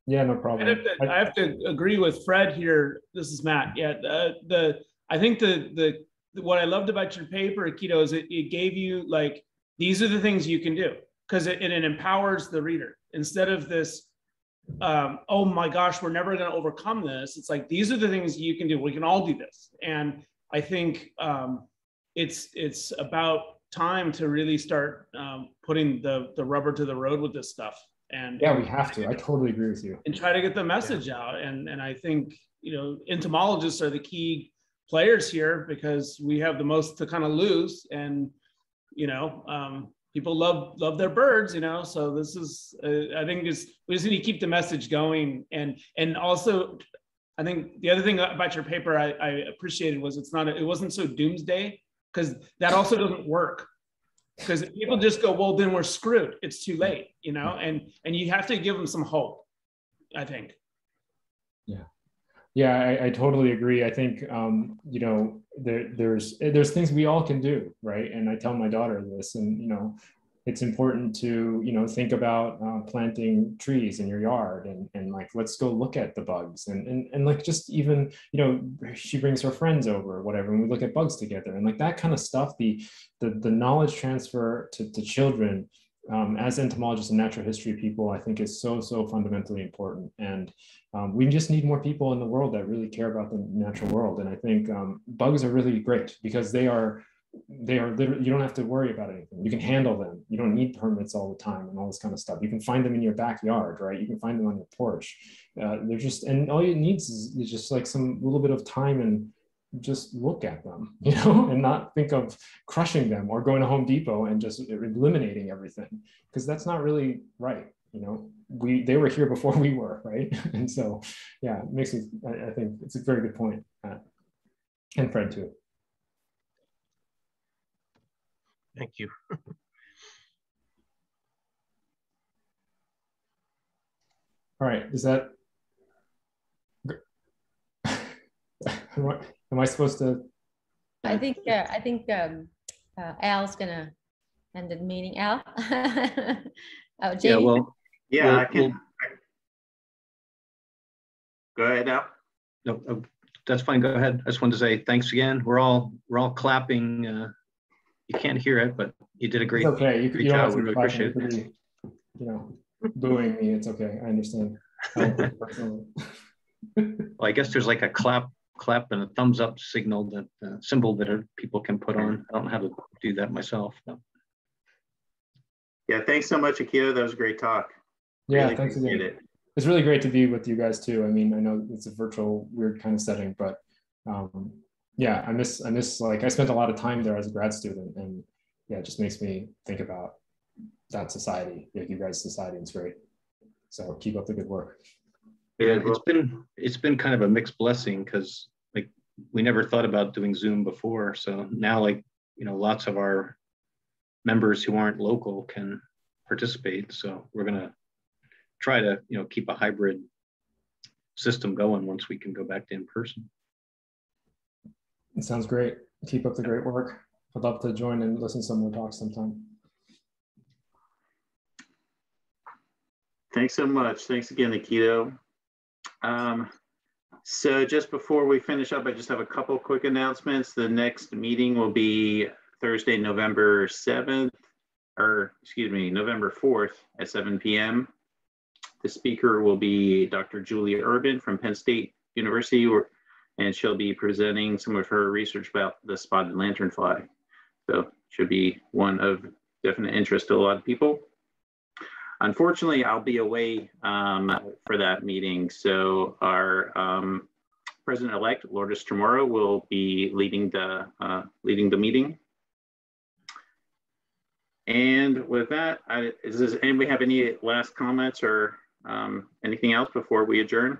Yeah, no I problem. have, to, I have to agree with Fred here. This is Matt. Yeah, the, the I think the the what I loved about your paper, Keto, is it, it gave you like these are the things you can do because it, it empowers the reader instead of this um, oh my gosh we're never going to overcome this it's like these are the things you can do we can all do this and i think um, it's it's about time to really start um, putting the the rubber to the road with this stuff and Yeah, we have to. I totally agree with you. and try to get the message out. And and I think you know entomologists are the key players here because we have the most to kind of lose. And you know um, people love love their birds. You know, so this is uh, I think is we just need to keep the message going. And and also I think the other thing about your paper I, I appreciated was it's not it wasn't so doomsday because that also doesn't work. because people just go, well, then we're screwed. It's too late, you know, and and you have to give them some hope. I think. Yeah. I, I totally agree. I think um, you know there, there's there's things we all can do, right? And I tell my daughter this, and you know, it's important to you know think about uh, planting trees in your yard and, and like let's go look at the bugs and, and and like just even you know she brings her friends over or whatever and we look at bugs together and like that kind of stuff the the, the knowledge transfer to, to children um, as entomologists and natural history people i think is so so fundamentally important and um, we just need more people in the world that really care about the natural world and i think um, bugs are really great because they are they are literally, you don't have to worry about anything. You can handle them. You don't need permits all the time and all this kind of stuff. You can find them in your backyard, right? You can find them on your porch. Uh, they're just, and all you need is, is just like some little bit of time and just look at them, [LAUGHS] you know, and not think of crushing them or going to Home Depot and just eliminating everything because that's not really right. You know, we they were here before we were, [LAUGHS] right? and so, yeah, it makes it. I, I think it's a very good point, uh, and Fred too. Thank you. [LAUGHS] All right, is that, am I, supposed to? I think, uh, I think um, uh, Al's gonna end the meeting. Al? [LAUGHS] oh, Jamie? Yeah, well, Yeah, we'll- I can. we'll- Go ahead, Al. No, uh, that's fine. Go ahead. I just wanted to say thanks again. We're all we're all clapping. Uh, you can't hear it, but you did a great, It's okay, you, great you job. We really appreciate it. pretty, you know, booing me, it's okay, I understand. I don't take it personally. Well, I guess there's like a clap, clap and a thumbs up signal that uh, symbol that people can put on. I don't know how to do that myself. but- Yeah, thanks so much, Akito. That was a great talk. Yeah, Really thanks again. it. It's really great to be with you guys too. I mean, I know it's a virtual, weird kind of setting, but um, yeah, I miss, I miss like, I spent a lot of time there as a grad student and yeah, it just makes me think about that society, like you guys' society. It's great. So keep up the good work. Yeah, it's been it's been kind of a mixed blessing because like we never thought about doing Zoom before. So now like, you know, lots of our members who aren't local can participate. So we're gonna try to, you know, keep a hybrid system going once we can go back to in person. It sounds great. Keep up the great work. I'd love to join and listen to some more talks sometime. Thanks so much. Thanks again, Akito. Um, so just before we finish up, I just have a couple quick announcements. The next meeting will be Thursday, November 7th, or excuse me, November 4th at 7 p.m. The speaker will be Dr. Julia Urban from Penn State University, and she'll be presenting some of her research about the spotted lanternfly. So should be one of definite interest to a lot of people. Unfortunately, I'll be away um, for that meeting. So our um, president-elect, Lourdes Chamorro, will be leading the uh, leading the meeting. And with that, I, is anybody have any last comments or um, anything else before we adjourn?